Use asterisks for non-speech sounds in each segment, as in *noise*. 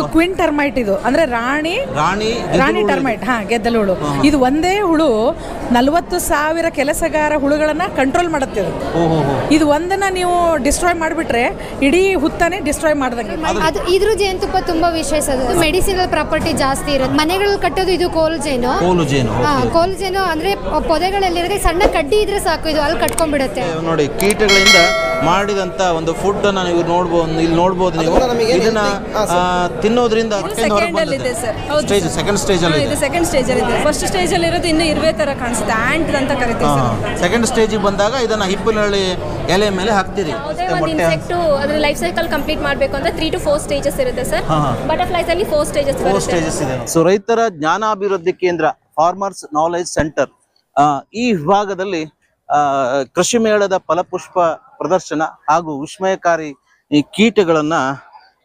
ಇದು queen termite ಇದು. ಅಂದ್ರೆ ರಾಣಿ ರಾಣಿ ರಾಣಿ ಟರ್ಮೈಟ್. ಹಾ ಗೆದ್ದಲು ಹುಳು ಇದು ಒಂದೇ ಹುಳು ನಲವತ್ತು ಸಾವಿರ ಕೆಲಸಗಾರ ಹುಳುಗಳನ್ನ ಕಂಟ್ರೋಲ್ ಮಾಡುತ್ತೆ ಇದು ಇದು ಒಂದನ್ನ ನೀವು ಡಿಸ್ಟ್ರಾಯ್ ಮಾಡಿಬಿಟ್ರೆ ಇಡೀ ಹುತ್ತಾನೆ ಡಿಸ್ಟ್ರಾಯ್ ಮಾಡ್ದಂಗೆ. ಅದು ಇದ್ರ ಜೇನುತುಪ್ಪ ತುಂಬಾ ವಿಶೇಷ ಅದು. ಮೆಡಿಸಿನಲ್ ಪ್ರಾಪರ್ಟಿ ಜಾಸ್ತಿ ಇರುತ್ತೆ ಮನೆಗಳಲ್ಲಿ ಕಟ್ಟೋದು ಇದು ಕೋಲ್ ಜೇನು. ಕೋಲು ಜೇನು ಹಾ ಕೋಲ್ ಜೇನು ಅಂದ್ರೆ ಪೊದೆಗಳಲ್ಲಿರುತ್ತೆ ಸಣ್ಣ ಕಡ್ಡಿ ಇದ್ರೆ ಸಾಕು ಇದು ಅಲ್ಲಿ ಕಟ್ಕೊಂಡ್ಬಿಡುತ್ತೆ. ನೋಡಿ ಕೀಟಗಳಿಂದ ಮಾಡಿದಂತ ಒಂದು ಫುಡ್ ಅನ್ನ ನೀವು ನೋಡ್ಬೋದು ಇಲ್ಲಿ ನೋಡ್ಬೋದು ನೀವು. ಇದನ್ನ ಆ, ತಿನ್ನೋದ್ರಿಂದ ಸೆಕೆಂಡ್ ಅಲ್ಲಿ ಇದೆ ಸರ್. ಹೌದು ಸ್ಟೇಜ್ ಸೆಕೆಂಡ್ ಸ್ಟೇಜ್ ಅಲ್ಲಿ ಇದು ಸೆಕೆಂಡ್ ಸ್ಟೇಜ್ ಅಲ್ಲಿ ಇದೆ ಫಸ್ಟ್ ಸ್ಟೇಜ್ ಅಲ್ಲಿ ಇರೋದು ಇನ್ನು ಇರುವೆ ತರ ಕಾಣಿಸುತ್ತೆ. ಆಂಟ್ ಅಂತ ಕರಿತೀವಿ ಸರ್. ಸೆಕೆಂಡ್ ಸ್ಟೇಜಿಗೆ ಬಂದಾಗ ಇದನ್ನ ಹಿಪ್ಪಲಹಳ್ಳಿ ಎಲೆ ಮೇಲೆ ಹಾಕ್ತೀರಿ. ಇನ್ಸೆಕ್ಟ್ ಅದ್ರ ಲೈಫ್ ಸೈಕಲ್ ಕಂಪ್ಲೀಟ್ ಮಾಡಬೇಕು ಅಂದ್ರೆ ತ್ರೀ ಟು ಫೋರ್ ಸ್ಟೇಜಸ್ ಇರುತ್ತೆ ಸರ್. ಬಟರ್ಫ್ಲೈಸ್ ಅಲ್ಲಿ ಫೋರ್ ಸ್ಟೇಜಸ್ ಫೋರ್ ಸ್ಟೇಜಸ್ ಇದೆ. ಸೊ ರೈತರ ಜ್ಞಾನಾಭಿವೃದ್ಧಿ ಕೇಂದ್ರ ಫಾರ್ಮರ್ಸ್ ನಾಲೆಜ್ ಸೆಂಟರ್ ಈ ವಿಭಾಗದಲ್ಲಿ ಆ, ಕೃಷಿ ಮೇಳದ ಫಲಪುಷ್ಪ ಪ್ರದರ್ಶನ ಹಾಗೂ ವಿಸ್ಮಯಕಾರಿ ಈ ಕೀಟಗಳನ್ನ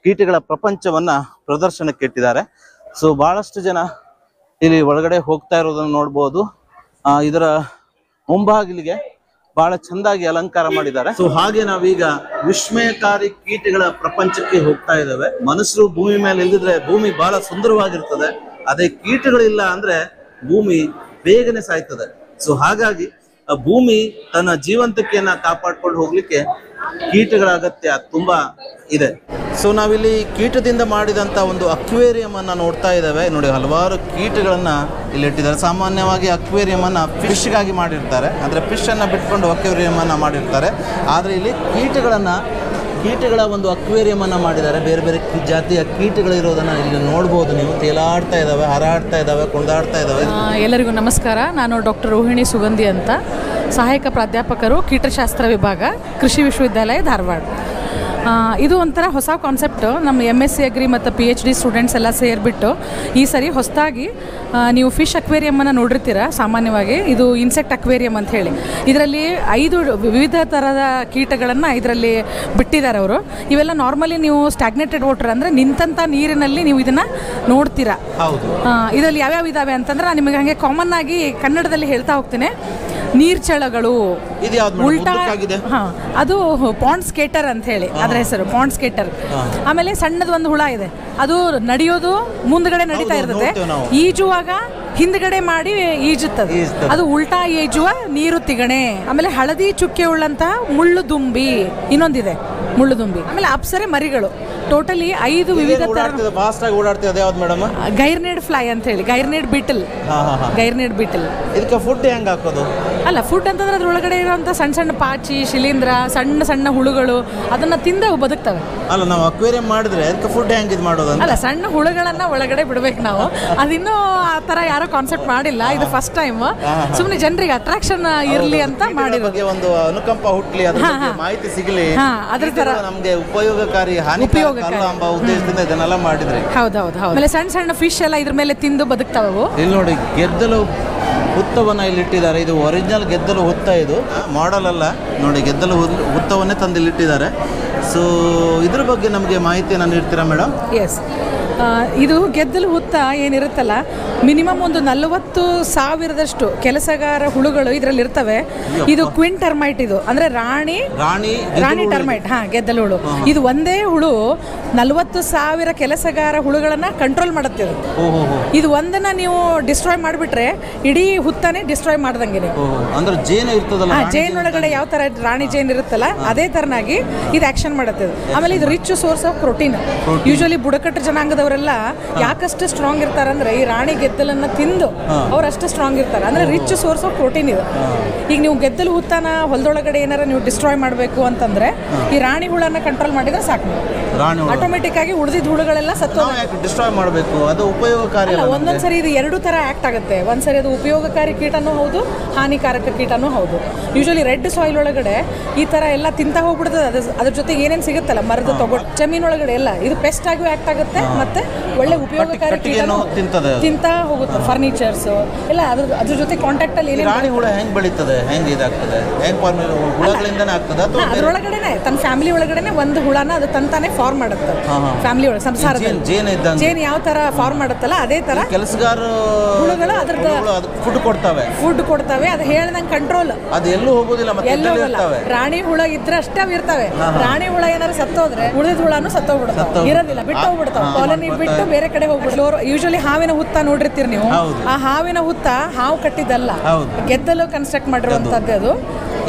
ಕೀಟಗಳ ಪ್ರಪಂಚವನ್ನ ಪ್ರದರ್ಶನಕ್ಕೆ ಇಟ್ಟಿದ್ದಾರೆ. ಸೊ ಬಹಳಷ್ಟು ಜನ ಇಲ್ಲಿ ಒಳಗಡೆ ಹೋಗ್ತಾ ಇರೋದನ್ನ ನೋಡ್ಬೋದು. ಇದರ ಮುಂಭಾಗಿಲಿಗೆ ಬಹಳ ಚಂದಾಗಿ ಅಲಂಕಾರ ಮಾಡಿದ್ದಾರೆ. ಸೊ ಹಾಗೆ ನಾವೀಗ ವಿಸ್ಮಯಕಾರಿ ಕೀಟಗಳ ಪ್ರಪಂಚಕ್ಕೆ ಹೋಗ್ತಾ ಇದ್ದಾವೆ. ಮನುಷ್ಯರು ಭೂಮಿ ಮೇಲೆ ಇಲ್ದಿದ್ರೆ ಭೂಮಿ ಬಹಳ ಸುಂದರವಾಗಿರ್ತದೆ. ಅದೇ ಕೀಟಗಳಿಲ್ಲ ಅಂದ್ರೆ ಭೂಮಿ ಬೇಗನೆ ಸಾಯ್ತದೆ. ಸೊ ಹಾಗಾಗಿ ಭೂಮಿ ತನ್ನ ಜೀವಂತಿಕೆಯನ್ನ ಕಾಪಾಡ್ಕೊಂಡು ಹೋಗ್ಲಿಕ್ಕೆ ಕೀಟಗಳ ಅಗತ್ಯ ತುಂಬಾ ಇದೆ. ಸೊ ನಾವಿಲ್ಲಿ ಕೀಟದಿಂದ ಮಾಡಿದಂಥ ಒಂದು ಅಕ್ವೇರಿಯಂ ಅನ್ನು ನೋಡ್ತಾ ಇದ್ದಾವೆ. ನೋಡಿ, ಹಲವಾರು ಕೀಟಗಳನ್ನು ಇಲ್ಲಿ ಇಟ್ಟಿದ್ದಾರೆ. ಸಾಮಾನ್ಯವಾಗಿ ಅಕ್ವೇರಿಯಂ ಫಿಶ್ಗಾಗಿ ಫಿಶ್ಗಾಗಿ ಮಾಡಿರ್ತಾರೆ. ಅಂದರೆ ಫಿಶ್ ಅನ್ನ ಬಿಟ್ಕೊಂಡು ಅಕ್ವೇರಿಯಂ ಅನ್ನ ಮಾಡಿರ್ತಾರೆ. ಆದರೆ ಇಲ್ಲಿ ಕೀಟಗಳನ್ನು, ಕೀಟಗಳ ಒಂದು ಅಕ್ವೇರಿಯಂ ಅನ್ನ ಮಾಡಿದ್ದಾರೆ. ಬೇರೆ ಬೇರೆ ಜಾತಿಯ ಕೀಟಗಳು ಇರೋದನ್ನ ಇಲ್ಲಿ ನೋಡ್ಬೋದು ನೀವು. ತೇಲಾಡ್ತಾ ಇದ್ದಾವೆ, ಹಾರಾಡ್ತಾ ಇದ್ದಾವೆ ಕುಣಿದಾಡ್ತಾ ಇದ್ದಾವೆ. ಎಲ್ಲರಿಗೂ ನಮಸ್ಕಾರ. ನಾನು ಡಾಕ್ಟರ್ ರೋಹಿಣಿ ಸುಗಂಧಿ ಅಂತ. ಸಹಾಯಕ ಪ್ರಾಧ್ಯಾಪಕರು, ಕೀಟಶಾಸ್ತ್ರ ವಿಭಾಗ, ಕೃಷಿ ವಿಶ್ವವಿದ್ಯಾಲಯ ಧಾರವಾಡ. ಇದು ಒಂಥರ ಹೊಸ ಕಾನ್ಸೆಪ್ಟ್ ನಮ್ಮ ಎಂ ಎಸ್ ಸಿ ಅಗ್ರಿ ಮತ್ತು ಪಿ ಎಚ್ ಡಿ ಸ್ಟೂಡೆಂಟ್ಸ್ ಎಲ್ಲ ಸೇರಿಬಿಟ್ಟು ಈ ಸರಿ ಹೊಸದಾಗಿ ನೀವು ಫಿಶ್ ಅಕ್ವೇರಿಯಮ್ಮನ್ನು ನೋಡಿರ್ತೀರ? ಸಾಮಾನ್ಯವಾಗಿ ಇದು ಇನ್ಸೆಕ್ಟ್ ಅಕ್ವೇರಿಯಮ್ ಅಂತ ಹೇಳಿ. ಇದರಲ್ಲಿ ಐದು ವಿವಿಧ ಥರದ ಕೀಟಗಳನ್ನು ಇದರಲ್ಲಿ ಬಿಟ್ಟಿದ್ದಾರೆ ಅವರು. ಇವೆಲ್ಲ ನಾರ್ಮಲಿ ನೀವು ಸ್ಟ್ಯಾಗ್ನೇಟೆಡ್ ವಾಟರ್ ಅಂದರೆ ನಿಂತಂಥ ನೀರಿನಲ್ಲಿ ನೀವು ಇದನ್ನು ನೋಡ್ತೀರಾ? ಇದರಲ್ಲಿ ಯಾವ್ಯಾವ ಇದಾವೆ ಅಂತಂದ್ರೆ ನಾನು ನಿಮಗೆ ಹಾಗೆ ಕಾಮನ್ ಆಗಿ ಕನ್ನಡದಲ್ಲಿ ಹೇಳ್ತಾ ಹೋಗ್ತೇನೆ. ನೀರ್ಚಳಗಳು ಉಲ್ಟಾ ಹಾ ಅದು ಪಾಂಡ್ ಸ್ಕೇಟರ್ ಅಂತ ಹೇಳಿ. ಅದ್ರ ಹೆಸರು ಪಾಂಡ್ ಸ್ಕೇಟರ್ ಆಮೇಲೆ ಸಣ್ಣದು ಒಂದು ಹುಳ ಇದೆ. ಅದು ನಡೆಯೋದು ಮುಂದ್ಗಡೆ ನಡೀತಾ ಇರ್ತದೆ. ಈಜುವಾಗ ಹಿಂದ್ಗಡೆ ಮಾಡಿ ಈಜುತ್ತದೆ. ಅದು ಉಲ್ಟಾ ಈಜುವ ನೀರು ತಿಗಣೆ. ಆಮೇಲೆ ಹಳದಿ ಚುಕ್ಕೆ ಉಳ್ಳಂತ ಮುಳ್ಳು ದುಂಬಿ ಇನ್ನೊಂದಿದೆ ಮುಳ್ಳು ದುಂಬಿ. ಆಮೇಲೆ ಅಪ್ಸರೆ ಮರಿಗಳು. ಟೋಟಲಿ ಐದು ವಿವಿಧ ಗೈರ್ನೇಡ್ ಫ್ಲೈ ಅಂತ ಹೇಳಿ ಗೈರ್ನೇಡ್ ಬಿಟಲ್. ಗೈರ್ನೇಡ್ ಬಿಟಲ್. ಇದಕ್ಕೆ ಫುಡ್ ಹೆಂಗ್ ಹಾಕೋದು? ಅಲ್ಲ ಫುಡ್ ಅಂತಂದ್ರೆ ಅದ್ರೊಳಗಡೆ ಇರುವಂಥ ಸಣ್ಣ ಸಣ್ಣ ಪಾಚಿ ಶಿಲೀಂಧ್ರ ಸಣ್ಣ ಸಣ್ಣ ಹುಳುಗಳು ಅದನ್ನ ತಿಂದೆ ಅವು ಬದುಕ್ತವೆ. ಅಲ್ಲ ನಾವು ಅಕ್ವೇರಿಯಂ ಮಾಡಿದ್ರೆ ಅದಕ್ಕೆ ಫುಡ್ ಹೆಂಗ್ ಇದು ಮಾಡೋದು ಅಲ್ಲ ಸಣ್ಣ ಹುಳುಗಳನ್ನ ಒಳಗಡೆ ಬಿಡ್ಬೇಕು ನಾವು. ಅದಿನ್ನೂ ಆ ತರ ಯಾರೋ ಕಾನ್ಸೆಪ್ಟ್ ಮಾಡಿಲ್ಲ. ಇದು ಫಸ್ಟ್ ಟೈಮ್ ಸುಮ್ಮನೆ ಜನರಿಗೆ ಅಟ್ರಾಕ್ಷನ್ ಇರಲಿ ಅಂತ ಮಾಡಿ ಮಾಡಿರೋದು. ಒಂದು ಅನುಕಂಪ ಹುಟ್ಲಿ ಅದ್ರ ಮಾಹಿತಿ ಸಿಗಲಿ. ಅದ್ರ ತರ- ನಮ್ಗೆ ಉಪಯೋಗಕಾರಿ ಹಾನಿ ಎಂಬ ಉದ್ದೇಶದಿಂದ ಇದನ್ನೆಲ್ಲ ಮಾಡಿದ್ರೆ. ಹೌದೌದು ಹೌದು. ಆಮೇಲೆ ಸಣ್ಣ ಸಣ್ಣ ಫಿಶ್ ಎಲ್ಲ ಇದ್ರ ಮೇಲೆ ತಿಂದು ಬದುಕ್ತಾವೆ ಇಲ್ಲಿ ನೋಡಿ ಗೆದ್ದಲು ಹುತ್ತವನ್ನ ಇಲ್ಲಿ ಇಟ್ಟಿದ್ದಾರೆ ಇದು ಒರಿಜಿನಲ್ ಗೆದ್ದಲು ಹುತ್ತ ಇದು. ಮಾಡಲ್ ಅಲ್ಲ. ನೋಡಿ ಗೆದ್ದಲು ಹುತ್ತವನ್ನೇ ತಂದು ಇಲ್ಲಿಟ್ಟಿದ್ದಾರೆ ಸೊ ಇದ್ರ ಬಗ್ಗೆ ನಮಗೆ ಮಾಹಿತಿಯನ್ನು ನೀಡ್ತೀರಾ ಮೇಡಮ್ ಎಸ್ ಇದು ಗೆದ್ದಲು ಹುತ್ತ ಏನಿರುತ್ತಲ್ಲ ಮಿನಿಮಮ್ ಒಂದು ನಲವತ್ತು ಸಾವಿರದಷ್ಟು ಕೆಲಸಗಾರ ಹುಳುಗಳು ಇದರಲ್ಲಿ ಇರ್ತವೆ. ಇದು ಕ್ವಿನ್ ಟರ್ಮೈಟ್ ಇದು. ಅಂದ್ರೆ ರಾಣಿ ರಾಣಿ ರಾಣಿ ಟರ್ಮೈಟ್. ಹಾ ಗೆದ್ದಲು ಹುಳು. ಇದು ಒಂದೇ ಹುಳು ನಲವತ್ತು ಸಾವಿರ ಕೆಲಸಗಾರ ಹುಳುಗಳನ್ನ ಕಂಟ್ರೋಲ್ ಮಾಡುತ್ತೆ ಇದು ಇದು ಒಂದನ್ನ ನೀವು ಡಿಸ್ಟ್ರಾಯ್ ಮಾಡಿಬಿಟ್ರೆ ಇಡೀ ಹುತ್ತಾನೆ ಡಿಸ್ಟ್ರಾಯ್ ಮಾಡ್ದಂಗೆ ಅಂದ್ರೆ ಜೇನು ಇರ್ತದಲ್ಲ ಒಳಗಡೆ ಯಾವ ತರ ರಾಣಿ ಜೇನು ಇರುತ್ತಲ್ಲ ಅದೇ ತರನಾಗಿ ಇದು ಆಕ್ಷನ್ ಮಾಡುತ್ತೆ. ಆಮೇಲೆ ಇದು rich source of protein usually ಬುಡಕಟ್ಟು ಜನಾಂಗದವರೆಲ್ಲ ಯಾಕಷ್ಟು ಸ್ಟ್ರಾಂಗ್ ಇರ್ತಾರಂದ್ರೆ ಈ ರಾಣಿ ಗೆದ್ದಲನ್ನ ತಿಂದು ಅವ್ರು ಅಷ್ಟು ಸ್ಟ್ರಾಂಗ್ ಇರ್ತಾರೆ. ಅಂದ್ರೆ ರಿಚ್ ಸೋರ್ಸ್ ಆಫ್ ಪ್ರೋಟೀನ್ ಇದು. ಈಗ ನೀವು ಗೆದ್ದಲು ಹುತ್ತಾನ ಹೊಲದೊಳಗಡೆ ಏನಾರ ನೀವು ಡಿಸ್ಟ್ರಾಯ್ ಮಾಡಬೇಕು ಅಂತಂದ್ರೆ ಈ ರಾಣಿ ಹುಳನ್ನ ಕಂಟ್ರೋಲ್ ಮಾಡಿದ್ರೆ ಸಾಕು. ಆಟೋಮೆಟಿಕ್ ಆಗಿ ಉಳಿದಿದ್ದ ಹುಳುಗಳೆಲ್ಲ ಸತ್ತು ಡಿಸ್ಟ್ರಾಯ್ ಮಾಡಬೇಕು? ಅದು ಉಪಯೋಗಕಾರಿ. ಒಂದೊಂದ್ಸರಿ ಇದು ಎರಡು ತರ ಆಕ್ಟ್ ಆಗುತ್ತೆ. ಒಂದ್ಸರಿ ಅದು ಉಪಯೋಗಕಾರಿ ಕೀಟನೂ ಹೌದು ಹಾನಿಕಾರಕ ಕೀಟನೂ ಹೌದು. ಯೂಶಲಿ ರೆಡ್ ಸಾಯಿಲ್ ಒಳಗಡೆ ಈ ತರ ಎಲ್ಲ ತಿಂತ ಹೋಗ್ಬಿಡ್ತದೆ. ಅದ್ರ ಅದ್ರ ಜೊತೆಗೆ ಏನೇನು ಸಿಗುತ್ತಲ್ಲ ಮರದ ತಗೊಂಡು ಜಮೀನ್ ಒಳಗಡೆ ಎಲ್ಲ. ಇದು ಪೆಸ್ಟ್ ಆಗಿ ಆಕ್ಟ್ ಆಗುತ್ತೆ ಮತ್ತೆ ಒಳ್ಳೆ ಉಪಯೋಗಕಾರಿ ಕೀಟನೂ ತಿಂತದೆ. ತಿಂತ ಹೋಗುತ್ತೆ ಫರ್ನಿಚರ್ಸ್ ಎಲ್ಲ ಅದ್ರ ಅದ್ರ ಜೊತೆ ಕಾಂಟ್ಯಾಕ್ಟ್ ಅಲ್ಲಿ ರಾಣಿ ಹುಳ ಹೆಂಗ್ ಬೆಳೀತದೆ? ಹೆಂಗ್ ಇದಾಗ್ತದೆ? ಹೆಂಗ್ ಫಾರ್ಮ್ ಹುಳಗಳಿಂದನೇ ಆಗ್ತದೆ ಅಥವಾ ಅದ್ರೊಳಗಡೆನೆ ತನ್ನ ಫ್ಯಾಮಿಲಿ ಒಳಗಡೆನೆ ಒಂದು ಹುಳನ ಅದು ತಂತಾನೆ ಫಾರ್ಮ್ ಮಾಡುತ್ತೆ. ಫ್ಯಾಮಿಲಿ ಒಳಗೆ ಸಂಸಾರ ಜೇನ್- ಇದ್ದಂಗೆ. ಜೇನ್ ಯಾವ ತರ ಫಾರ್ಮ್ ಮಾಡುತ್ತಲ್ಲ ಅದೇ ತರ ಕೆಲಸಗಾರ ಹುಳುಗಳು ಅದ್ರದ್ದು ಫುಡ್ ಕೊಡ್ತವೆ. ಫುಡ್ ಕೊಡ್ತಾವೆ ಅದು ಹೇಳ್ದಂಗೆ ಕಂಟ್ರೋಲ್ ಅದು ಎಲ್ಲೂ ಹೋಗೋದಿಲ್ಲ ಮತ್ತೆ ಎಲ್ಲೋ ರಾಣಿ ಹುಳ ಇದ್ರೆ ಅಷ್ಟೇ ಇರ್ತವೆ. ರಾಣಿ ಹುಳ ಏನಾದ್ರು ಸತ್ತೋದ್ರೆ ಉಳಿದ ಹುಳನು ಸತ್ತೋಗ್ಬಿಡ್ತಾವೆ. ಇರೋದಿಲ್ಲ ಬಿಟ್ಟು ಹೋಗ್ಬಿಡ್ತಾವೆ ಹಾ, ಕಾಲನಿ ನೀವು ಬಿಟ್ಟು ಬೇರೆ ಕಡೆ ಹೋಗ್ಬಿಡ್ಲು ಯೂಶಲಿ ಹಾವಿನ ಹುತ್ತ ನೋಡಿರ್ತೀರಿ ನೀವು. ಆ ಹಾವಿನ ಹುತ್ತ ಹಾವು ಕಟ್ಟಿದ್ದಲ್ಲ. ಗೆದ್ದಲು ಕನ್ಸ್ಟ್ರಕ್ಟ್ ಮಾಡಿರುವಂತದ್ದು ಅದು.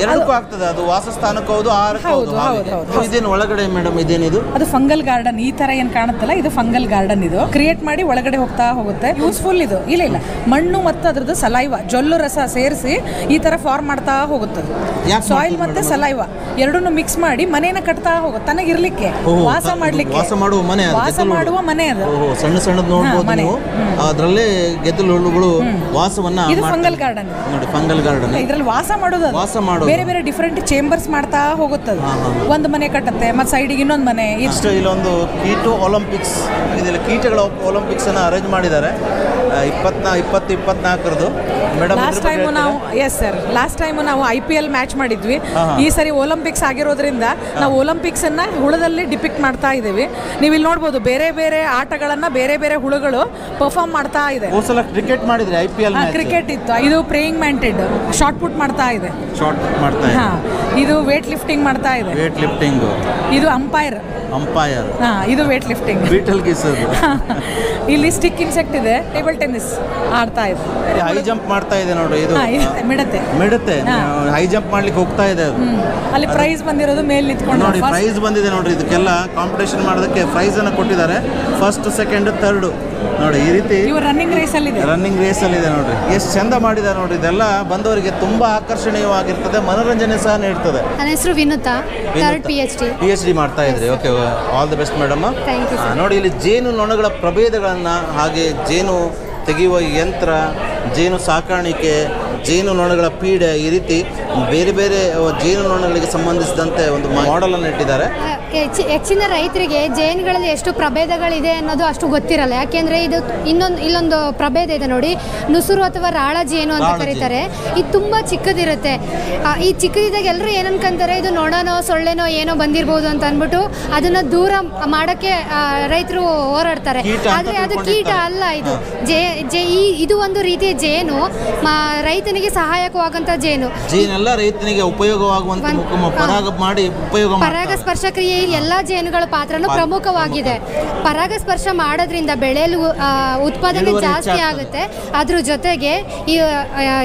ಎರಡಕ್ಕೂ ಆಗ್ತದೆ. ಅದು ವಾಸಸ್ಥಾನಕ್ಕೂ ಹೌದು ಆಹಾರಕ್ಕೂ ಹೌದು ಹೌದು. ಇದೇನು ಒಳಗಡೆ ಮೇಡಮ್ ಇದೇನಿದು ಅದು ಫಂಗಲ್ ಗಾರ್ಡನ್ ಈ ತರ ಏನ್ ಕಾಣುತ್ತಲ್ಲ ಇದು ಫಂಗಲ್ ಗಾರ್ಡನ್ ಇದು. ಕ್ರಿಯೇಟ್ ಮಾಡಿ ಒಳಗಡೆ ಹೋಗ್ತಾ ಹೋಗುತ್ತೆ. ಯೂಸ್ಫುಲ್ ಇದು. ಇಲ್ಲ ಇಲ್ಲ. ಮಣ್ಣು ಮತ್ತು ಅದ್ರದ್ದು ಸಲೈವ ಜೊಲ್ಲು ರಸ ಸೇರಿಸಿ ಈ ತರ ಫಾರ್ಮ್ ಮಾಡ್ತಾ ಹೋಗುತ್ತೆ. ಸಾಯಿಲ್ ಮತ್ತೆ? ಸಲೈವ ಎರಡನ್ನು ಮಿಕ್ಸ್ ಮಾಡಿ ಮನೇನ ಕಟ್ತಾ ಹೋಗುತ್ತೆ. ತನಗಿರ್ಲಿಕ್ಕೆ. ಇರ್ಲಿಕ್ಕೆ ವಾಸ ಮಾಡ್ಲಿಕ್ಕೆ. ವಾಸ ಮಾಡುವ ಮನೆ ವಾಸ ಮಾಡುವ ಮನೆ ಅದು. ಸಣ್ಣ ಸಣ್ಣದು ನೋಡಬಹುದು ನೀವು. ಅದರಲ್ಲೇ ಗೆದ್ದಲು ಹುಳುಗಳು ವಾಸವನ್ನ ಇದು ಫಂಗಲ್ ಗಾರ್ಡನ್ ನೋಡಿ ಫಂಗಲ್ ಗಾರ್ಡನ್ ಇದರಲ್ಲಿ ವಾಸ ಮಾಡೋದು ವಾಸ ಮಾಡೋದು. ಬೇರೆ ಬೇರೆ ಡಿಫ್ರೆಂಟ್ ಚೇಂಬರ್ಸ್ ಮಾಡ್ತಾ ಹೋಗುತ್ತದೆ. ಒಂದು ಮನೆ ಕಟ್ಟುತ್ತೆ ಮತ್ತೆ ಸೈಡಿಗೆ ಇನ್ನೊಂದು ಮನೆ ಇಷ್ಟು ಇಲ್ಲೊಂದು ಕೀಟು ಒಲಿಂಪಿಕ್ಸ್ ಇದೆಲ್ಲ ಕೀಟಗಳ ಒಲಿಂಪಿಕ್ಸ್ ಅನ್ನ ಅರೇಂಜ್ ಮಾಡಿದ್ದಾರೆ. ಆ, ಇಪ್ಪತ್ನಾ ಇಪ್ಪತ್ತು ಇಪ್ಪತ್ನಾಲ್ಕರದು. ಮೇಡಮ್ ಲಾಸ್ಟ್ ಟೈಮು ನಾವು ಎಸ್ ಸರ್ ಲಾಸ್ಟ್ ಟೈಮು ನಾವು ಐ ಪಿ ಎಲ್ ಮ್ಯಾಚ್ ಮಾಡಿದ್ವಿ. ಈ ಸರಿ ಒಲಿಂಪಿಕ್ಸ್ ಆಗಿರೋದ್ರಿಂದ ನಾವು ಒಲಿಂಪಿಕ್ಸ್ ಅನ್ನ ಹುಳದಲ್ಲಿ ಡಿಪಿಕ್ಟ್ ಮಾಡ್ತಾ ಇದ್ದೀವಿ. ನೀವು ಇಲ್ಲಿ ನೋಡ್ಬೋದು ಬೇರೆ ಬೇರೆ ಆಟಗಳನ್ನ ಬೇರೆ ಬೇರೆ ಹುಳುಗಳು ಪರ್ಫಾರ್ಮ್ ಮಾಡ್ತಾ ಇದೆ. ಸಲ ಕ್ರಿಕೆಟ್ ಮಾಡಿದ್ರೆ ಐ ಪಿ ಎಲ್ ಕ್ರಿಕೆಟ್ ಇತ್ತು. ಇದು ಪ್ರೇಯಿಂಗ್ ಮ್ಯಾಂಟೆಡ್ ಶಾರ್ಟ್ ಪುಟ್ ಮಾಡ್ತಾ ಇದೆ. ಶಾರ್ಟ್ ಮಾಡ್ತಾ ಇದೆ. ಇದು ವೇಟ್ ಲಿಫ್ಟಿಂಗ್ ಮಾಡ್ತಾ ಇದೆ. ವೇಟ್ ಲಿಫ್ಟಿಂಗ್ ಇದು ಅಂಪೈರ್ ಅಂಪೈರ್ ಇದು ವೇಟ್ ಲಿಫ್ಟಿಂಗ್ ಬೀಟಲ್ ಗೀಸೋದು *laughs* ಇಲ್ಲಿ ಸ್ಟಿಕ್ ಇನ್ಸೆಕ್ಟ್ ಇದೆ ಟೇಬಲ್ ಟೆನ್ನಿಸ್ ಆಡ್ತಾ ಇದೆ. ಹೈ ಜಂಪ್ ಮಾಡ್ತಾ ಇದೆ ನೋಡಿ ಇದು. ಮಿಡತೆ. ಮಿಡತೆ. ಹೈ. ಜಂಪ್ ಮಾಡ್ಲಿಕ್ಕೆ ಹೋಗ್ತಾ ಇದೆ ಅದು. ಅಲ್ಲಿ ಪ್ರೈಸ್ ಬಂದಿರೋದು ಮೇಲೆ ನಿಂತ್ಕೊಂಡು ನೋಡಿ ಪ್ರೈಸ್ ಬಂದಿದೆ ನೋಡಿ ಇದಕ್ಕೆಲ್ಲ ಕಾಂಪಿಟೇಷನ್ ಮಾಡೋದಕ್ಕೆ ಪ್ರೈಸ್ ಅನ್ನ ಕೊಟ್ಟಿದ್ದಾರೆ. ಫಸ್ಟ್ ಸೆಕೆಂಡ್ ಥರ್ಡ್ ನೋಡಿ ಈ ರೀತಿ ರನ್ನಿಂಗ್ ರೇಸ್ ಅಲ್ಲಿ ಇದೆ ರನ್ನಿಂಗ್ ರೇಸ್ ಅಲ್ಲಿ ಇದೆ ನೋಡ್ರಿ. ಎಷ್ಟು ಚಂದ ಮಾಡಿದ್ದಾರೆ ನೋಡ್ರಿ. ಇದೆಲ್ಲ ಬಂದವರಿಗೆ ತುಂಬಾ ಆಕರ್ಷಣೀಯವಾಗಿರ್ತದೆ ಮನೋರಂಜನೆ ಸಹ ನೀಡುತ್ತದೆ ನನ್ನ ಹೆಸರು Vinuta P H D P H D ಮಾಡ್ತಾ ಇದ್ರಿ. Okay all the best madam Thank you, ನೋಡಿ ಇಲ್ಲಿ ಜೇನು ನೊಣಗಳ ಪ್ರಭೇದಗಳನ್ನ ಹಾಗೆ ಜೇನು ತೆಗೆಯುವ ಯಂತ್ರ ಜೇನು ಸಾಕಾಣಿಕೆ ಜೇನು ನೊಣಗಳ ಪೀಡೆ ಈ ರೀತಿ ಬೇರೆ ಬೇರೆ ಜೇನುನೊಣಗಳಿಗೆ ಜೇನು ನೊಣಗಳಿಗೆ ಸಂಬಂಧಿಸಿದಂತೆ ಒಂದು ಮಾಡೆಲ್ ಅನ್ನು ಇಟ್ಟಿದ್ದಾರೆ. ಹೆಚ್ಚಿ- ಹೆಚ್ಚಿನ ರೈತರಿಗೆ ಜೇನುಗಳಲ್ಲಿ ಎಷ್ಟು ಪ್ರಭೇದಗಳಿದೆ ಅನ್ನೋದು ಅಷ್ಟು ಗೊತ್ತಿರಲ್ಲ. ಯಾಕೆಂದ್ರೆ ಇದು ಇನ್ನೊಂದು ಇಲ್ಲೊಂದು ಪ್ರಭೇದ ಇದೆ ನೋಡಿ. ನುಸುರು ಅಥವಾ ರಾಳ ಜೇನು ಅಂತ ಕರೀತಾರೆ. ಇದು ತುಂಬಾ ಚಿಕ್ಕದಿರುತ್ತೆ. ಈ ಚಿಕ್ಕದಿದ್ದಾಗ ಎಲ್ಲರೂ ಏನು ಅನ್ಕೊಂತಾರೆ ಇದು ನೊಣನೋ ಸೊಳ್ಳೆನೋ ಏನೋ ಬಂದಿರ್ಬೋದು ಅಂತ ಅಂದ್ಬಿಟ್ಟು ಅದನ್ನ ದೂರ ಮಾಡಕ್ಕೆ ರೈತರು ಹೋರಾಡ್ತಾರೆ. ಆದರೆ ಅದು ಕೀಟ ಅಲ್ಲ ಇದು. ಜೇ ಜೇ ಈ ಇದು ಒಂದು ರೀತಿಯ ಜೇನು ಮ- ರೈತನಿಗೆ ಸಹಾಯಕವಾಗುವಂತ ಜೇನು. ಜೇನೆಲ್ಲ ರೈತನಿಗೆ ಉಪಯೋಗವಾಗುವಂತ ಒಂದ್- ಪರಾಗ ಮಾಡಿ ಉಪಯೋಗ ಪರಾಗಸ್ಪರ್ಶ ಕ್ರಿಯೆ ಎಲ್ಲ ಜೇನುಗಳ ಪಾತ್ರನೂ ಪ್ರಮುಖವಾಗಿದೆ. ಪರಾಗಸ್ಪರ್ಶ ಮಾಡೋದ್ರಿಂದ ಬೆಳೆಯಲು ಉತ್ಪಾದನೆ ಜಾಸ್ತಿ ಆಗುತ್ತೆ. ಅದ್ರ ಜೊತೆಗೆ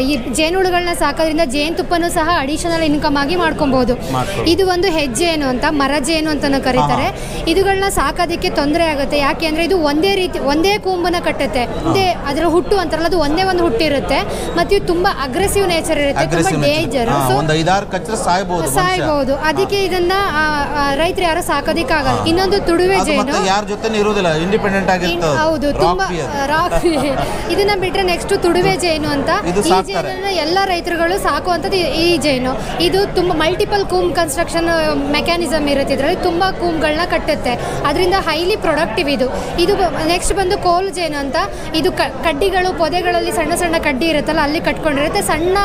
ಈ ಜೇನುಹುಳುಗಳನ್ನ ಸಾಕೋದ್ರಿಂದ ಜೇನುತುಪ್ಪನೂ ಸಹ ಅಡಿಷನಲ್ ಇನ್ಕಮ್ ಆಗಿ ಮಾಡ್ಕೊಬಹುದು ಮಾಡ್ಕೊಬೋದು. ಇದು ಒಂದು ಹೆಜ್ಜೇನು ಅಂತ ಮರ ಜೇನು ಅಂತಾನು ಕರೀತಾರೆ. ಇದುಗಳನ್ನ ಸಾಕೋದಕ್ಕೆ ತೊಂದರೆ ಆಗುತ್ತೆ. ಯಾಕೆ ಅಂದ್ರೆ ಇದು ಒಂದೇ ರೀತಿ ಒಂದೇ ಕೂಂಬನ ಕಟ್ಟುತ್ತೆ. ಒಂದೇ ಅದರ ಹುಟ್ಟು ಅಂತಾರಲ್ಲ ಅದು ಒಂದೇ ಒಂದು ಹುಟ್ಟಿರುತ್ತೆ. ಮತ್ತೆ ಇದು ತುಂಬಾ ಅಗ್ರೆಸಿವ್ ನೇಚರ್ ಇರುತ್ತೆ ತುಂಬಾ ಡೇಂಜರ್ ಒಂದು ಐದಾರು ಕಚ್ಚರ ಸಾಯ್ಬೋದು ಅದಕ್ಕೆ ಇದನ್ನ ರೈತರು ಯಾರು ಸಾಕೋದಿಕ್ಕಾಗಲ್ಲ ಇನ್ನೊಂದು ತುಡುವೆ ಜೇನು. ಮತ್ತೆ ಯಾರ ಜೊತೆ ಇರುವುದಿಲ್ಲ. ಇಂಡಿಪೆಂಡೆಂಟ್ ಆಗಿ ಹೌದು ತುಂಬಾ. ರಾಕ್ *laughs* ಇದನ್ನ ಬಿಟ್ರೆ ನೆಕ್ಸ್ಟ್ ತುಡುವೆ ಜೇನು ಅಂತ. ಈ. ಜೇನನ್ನ ಎಲ್ಲ ರೈತರುಗಳು ಸಾಕುವಂಥದ್ದು ಈ- ಜೇನು. ಇದು ತುಂಬಾ ಮಲ್ಟಿಪಲ್ ಕೂಮ್ ಕನ್ಸ್ಟ್ರಕ್ಷನ್ ಮೆಕ್ಯಾನಿಸಮ್ ಇರುತ್ತೆ. ಇದರಲ್ಲಿ ತುಂಬಾ ಕೂಮ್ಗಳನ್ನ ಕಟ್ಟುತ್ತೆ. ಅದರಿಂದ ಹೈಲಿ ಪ್ರೊಡಕ್ಟಿವ್ ಇದು. ಇದು ನೆಕ್ಸ್ಟ್ ಬಂದು ಕೋಲ್ ಜೇನು ಅಂತ. ಇದು ಕಡ್ಡಿಗಳು ಪೊದೆಗಳಲ್ಲಿ ಸಣ್ಣ ಸಣ್ಣ ಕಡ್ಡಿ ಇರುತ್ತಲ್ಲ ಅಲ್ಲಿ ಕಟ್ಕೊಂಡಿರುತ್ತೆ ಸಣ್ಣ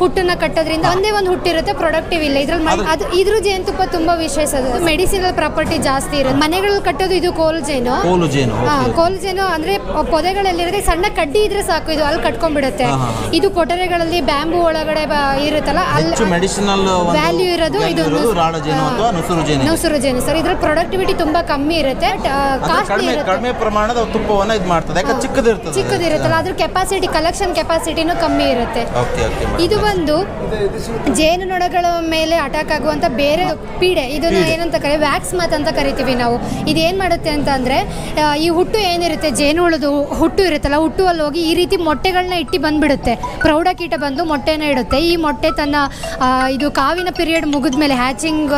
ಹುಟ್ಟನ್ನ ಕಟ್ಟೋದ್ರಿಂದ ಒಂದೇ ಒಂದು ಹುಟ್ಟಿರುತ್ತೆ ಪ್ರೊಡಕ್ಟಿವ್ ಇಲ್ಲ. ಇದ್ರಲ್ಲಿ ಅದು ಇದ್ರ ಜೇನುತುಪ್ಪ ತುಂಬಾ ವಿಶೇಷ ಅದು. ಮೆಡಿಸಿನಲ್ ಪ್ರಾಪರ್ಟಿ ಜಾಸ್ತಿ ಇರುತ್ತೆ ಮನೆಗಳಲ್ಲಿ ಕಟ್ಟೋದು ಇದು ಕೋಲ್ ಜೇನು. ಕೋಲು ಜೇನು ಹಾ. ಕೋಲ್ ಜೇನು ಅಂದ್ರೆ ಪೊದೆಗಳಲ್ಲಿರುತ್ತೆ ಸಣ್ಣ ಕಡ್ಡಿ ಇದ್ರೆ ಸಾಕು. ಇದು ಅಲ್ಲಿ ಕಟ್ಕೊಂಡ್ಬಿಡುತ್ತೆ. ಇದು ಕೊಠರೆಗಳಲ್ಲಿ ಬ್ಯಾಂಬು ಒಳಗಡೆ ಇರುತ್ತಲ್ಲ ಅಲ್ಲಿ ಮೆಡಿಸಿನಲ್ ವ್ಯಾಲ್ಯೂ ಇರೋದು ಇದು ನುಸುರು ಜೇನು. ಸರ್ ಇದ್ರ ಪ್ರೊಡಕ್ಟಿವಿಟಿ ತುಂಬಾ ಕಮ್ಮಿ ಇರುತ್ತೆ. ಕಡಿಮೆ ಇರುತ್ತೆ. ಪ್ರಮಾಣದ ತುಪ್ಪವನ್ನ ಇದು ಮಾಡ್ತದೆ ಚಿಕ್ಕದಿರುತ್ತಲ್ಲ ಅದ್ರ ಕೆಪಾಸಿಟಿ ಕಲೆಕ್ಷನ್ ಕೆಪಾಸಿಟಿನೂ ಕಮ್ಮಿ ಇರುತ್ತೆ. ಓಕೆ ಇದು ಬಂದು ಜೇನು ನೊಣಗಳ ಮೇಲೆ ಅಟ್ಯಾಕ್ ಆಗುವಂತ ಬೇರೆ ಪೀಡೆ. ಇದನ್ನ ಏನಂತ ಕರಿ ವ್ಯಾಕ್ಸ್ ಮಾತ್ ಅಂತ ಕರಿತೀವಿ ನಾವು. ಇದೇನ್ ಮಾಡುತ್ತೆ ಅಂತ ಅಂದ್ರೆ ಈ ಹುಟ್ಟು ಏನಿರುತ್ತೆ ಜೇನು ಹುಳದು ಹುಟ್ಟು ಇರುತ್ತಲ್ಲ ಹುಟ್ಟು ಅಲ್ಲಿ ಹೋಗಿ ಈ ರೀತಿ ಮೊಟ್ಟೆಗಳನ್ನ ಇಟ್ಟು ಬಂದ್ಬಿಡುತ್ತೆ. ಪ್ರೌಢಕೀಟ ಬಂದು ಮೊಟ್ಟೆನ ಇಡುತ್ತೆ. ಈ ಮೊಟ್ಟೆ ತನ್ನ ಇದು ಕಾವಿನ ಪೀರಿಯಡ್ ಮುಗಿದ್ಮೇಲೆ ಹ್ಯಾಚಿಂಗ್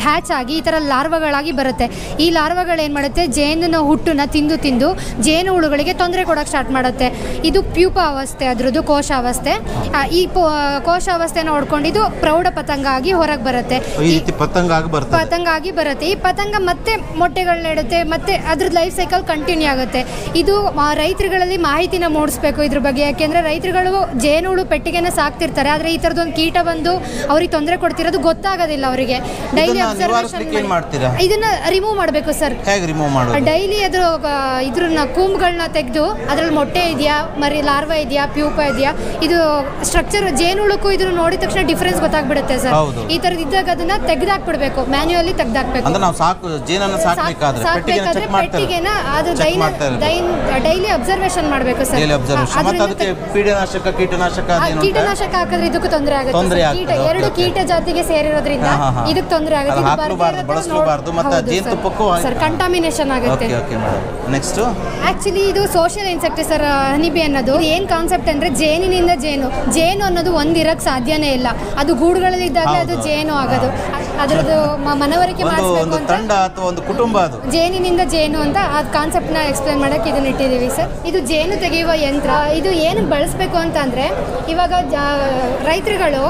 ಹ್ಯಾಚ್ ಆಗಿ ಈ ಥರ ಲಾರ್ವಗಳಾಗಿ ಬರುತ್ತೆ. ಈ ಲಾರ್ವಗಳು ಏನು ಮಾಡುತ್ತೆ ಜೇನಿನ ಹುಟ್ಟನ್ನ ತಿಂದು ತಿಂದು ಜೇನು ಹುಳುಗಳಿಗೆ ತೊಂದರೆ ಕೊಡೋಕೆ ಸ್ಟಾರ್ಟ್ ಮಾಡುತ್ತೆ. ಇದು ಪ್ಯೂಪ ಅವಸ್ಥೆ ಅದ್ರದ್ದು ಕೋಶಾವಸ್ಥೆ ಆ, ಈ ಕೋಶ ಕೋಶಾವಸ್ಥೆನ ಹೊಡ್ಕೊಂಡಿದ್ದು ಪ್ರೌಢ ಪತಂಗ ಆಗಿ ಹೊರಗೆ ಬರುತ್ತೆ. ಈ ರೀತಿ ಪತಂಗ ಆಗಿ ಬರ್ತದೆ. ಪತಂಗ ಆಗಿ ಬರುತ್ತೆ. ಈ ಪತಂಗ ಮತ್ತೆ ಮೊಟ್ಟೆಗಳನ್ನ ಇಡುತ್ತೆ ಮತ್ತೆ ಅದ್ರದ್ದು ಲೈಫ್ ಸೈಕಲ್ ಕಂಟಿನ್ಯೂ ಆಗುತ್ತೆ. ಇದು ರೈತರುಗಳಲ್ಲಿ ಮಾಹಿತಿನ ಮೂಡಿಸ್ಬೇಕು ಇದ್ರ ಬಗ್ಗೆ. ಯಾಕೆಂದ್ರೆ ರೈತರುಗಳು ಜೇನುಹುಳು ಪೆಟ್ಟಿಗೆನ ಸಾಕ್ತಿರ್ತಾರೆ. ಆದ್ರೆ ಈ ಥರದೊಂದು ಕೀಟ ಬಂದು ಅವ್ರಿಗೆ ತೊಂದರೆ ಕೊಡ್ತಿರೋದು ಗೊತ್ತಾಗೋದಿಲ್ಲ ಅವರಿಗೆ. ಡೈಲಿ ಅಬ್ಸರ್ವೇಷನ್ ಇದನ್ನ ರಿಮೂವ್ ಮಾಡಬೇಕು ಸರ್ ಡೈಲಿ ಅದ್ರ ಇದ್ರನ್ನ ಕೂಂಬ್ಗಳನ್ನ ತೆಗೆದು ಅದ್ರಲ್ಲಿ ಮೊಟ್ಟೆ ಇದೆಯಾ ಮರಿ ಲಾರ್ವಾ ಇದೆಯಾ ಪ್ಯೂಪ ಇದೆಯಾ ಇದು ಸ್ಟ್ರಕ್ಚರ್ ಜೇನುಳಕ್ಕೂ ಇದನ್ನು ನೋಡಿದ ತಕ್ಷಣ ಡಿಫ್ರೆನ್ಸ್ ಗೊತ್ತಾಗ್ಬಿಡುತ್ತೆ ಸರ್. ಹೌದು. ಈ ತರದ್ ಇದ್ದಾಗ ಅದನ್ನ ತೆಗ್ದಾಕ್ಬಿಡ್ಬೇಕು ಮ್ಯಾನ್ಯುವಲಿ ತೆಗ್ದಾಕ್ಬೇಕು. ಅಂದ್ರೆ ನಾವು ಸಾಕು ಜೇನನ್ನ ಸಾಕ್ಬೇಕಾದ್ರೆ ಪೆಟ್ಟಿಗೆನ ಸಾಕ್ಬೇಕಾದ್ರೆ ಚೆಕ್ ಮಾಡ್ತಾರೆ ಪೆಟ್ಟಿಗೆನ ಅದು ಚೆಕ್ ಮಾಡ್ತಾ ಇರ್ಬೇಕು. ಡೈಲಿ ಅಬ್ಸರ್ವೇಷನ್ ಮಾಡ್ಬೇಕು ಸರ್. ಡೈಲಿ ಅಬ್ಸರ್ವೇಷನ್ ಮತ್ತೆ ಅದಕ್ಕೆ ಪೀಡನಾಶಕ ಕೀಟನಾಶಕ ಅದೇನು ಕೀಟನಾಶಕ ಹಾಕಿದ್ರೆ ಇದಕ್ಕೂ ತೊಂದರೆ ಆಗುತ್ತೆ ಸರ್. ಕೀಟ ಎರಡು. ಕೀಟ ಜಾತಿಗೆ ಸೇರಿರೋದ್ರಿಂದ ಹಾ, ಹಾ, ಹಾ. ಇದಕ್ಕೆ ತೊಂದರೆ ಆಗುತ್ತೆ. ಅದು ಇದು ಹಾಕ್ಲೂಬಾರ್ದು, ಬರ್ದೇ ಇರೋದನ್ನ ಬಳಸ್ಲೂಬಾರ್ದು, ಮತ್ತೆ ಜೇನುತುಪ್ಪಕ್ಕೂ ಸರ್. ಕಂಟಾಮಿನೇಷನ್ ಆಗುತ್ತೆ. Okay okay madam next actually ಇದು ಸೋಷಿಯಲ್ ಇನ್ಸೆಕ್ಟ್ ಸರ್ ಹನಿಬಿ ಅನ್ನೋದು. ಏನ್ ಕಾನ್ಸೆಪ್ಟ್ ಅಂದ್ರೆ ಜೇನಿನಿಂದ ಜೇನು. ಜೇನು ಅನ್ನೋದು ಒಂದಿರೋಕ್ಕೆ ಸಾಧ್ಯನೇ ಇಲ್ಲ ಅದು ಗೂಡುಗಳಲ್ಲಿ ಇದ್ದಾಗ ಅದು. ಜೇನು ಆಗೋದು ಅದರದ್ದು ಮನವರಿಕೆ ಒಂದು ಅಂತ ತಂಡ ಅಥವಾ ಒಂದು ಕುಟುಂಬ ಅದು? ಜೇನಿನಿಂದ ಜೇನು ಅಂತ ಆ ಕಾನ್ಸೆಪ್ಟ್ನ ಎಕ್ಸ್ಪ್ಲೈನ್ ಮಾಡಕ್ಕೆ ಇದನ್ನ ಇಟ್ಟಿದ್ದೀವಿ ಸರ್. ಇದು ಜೇನು ತೆಗೆಯುವ ಯಂತ್ರ ಇದು ಏನು ಬಳಸಬೇಕು ಅಂತ ಅಂದ್ರೆ ಇವಾಗ ರೈತರುಗಳು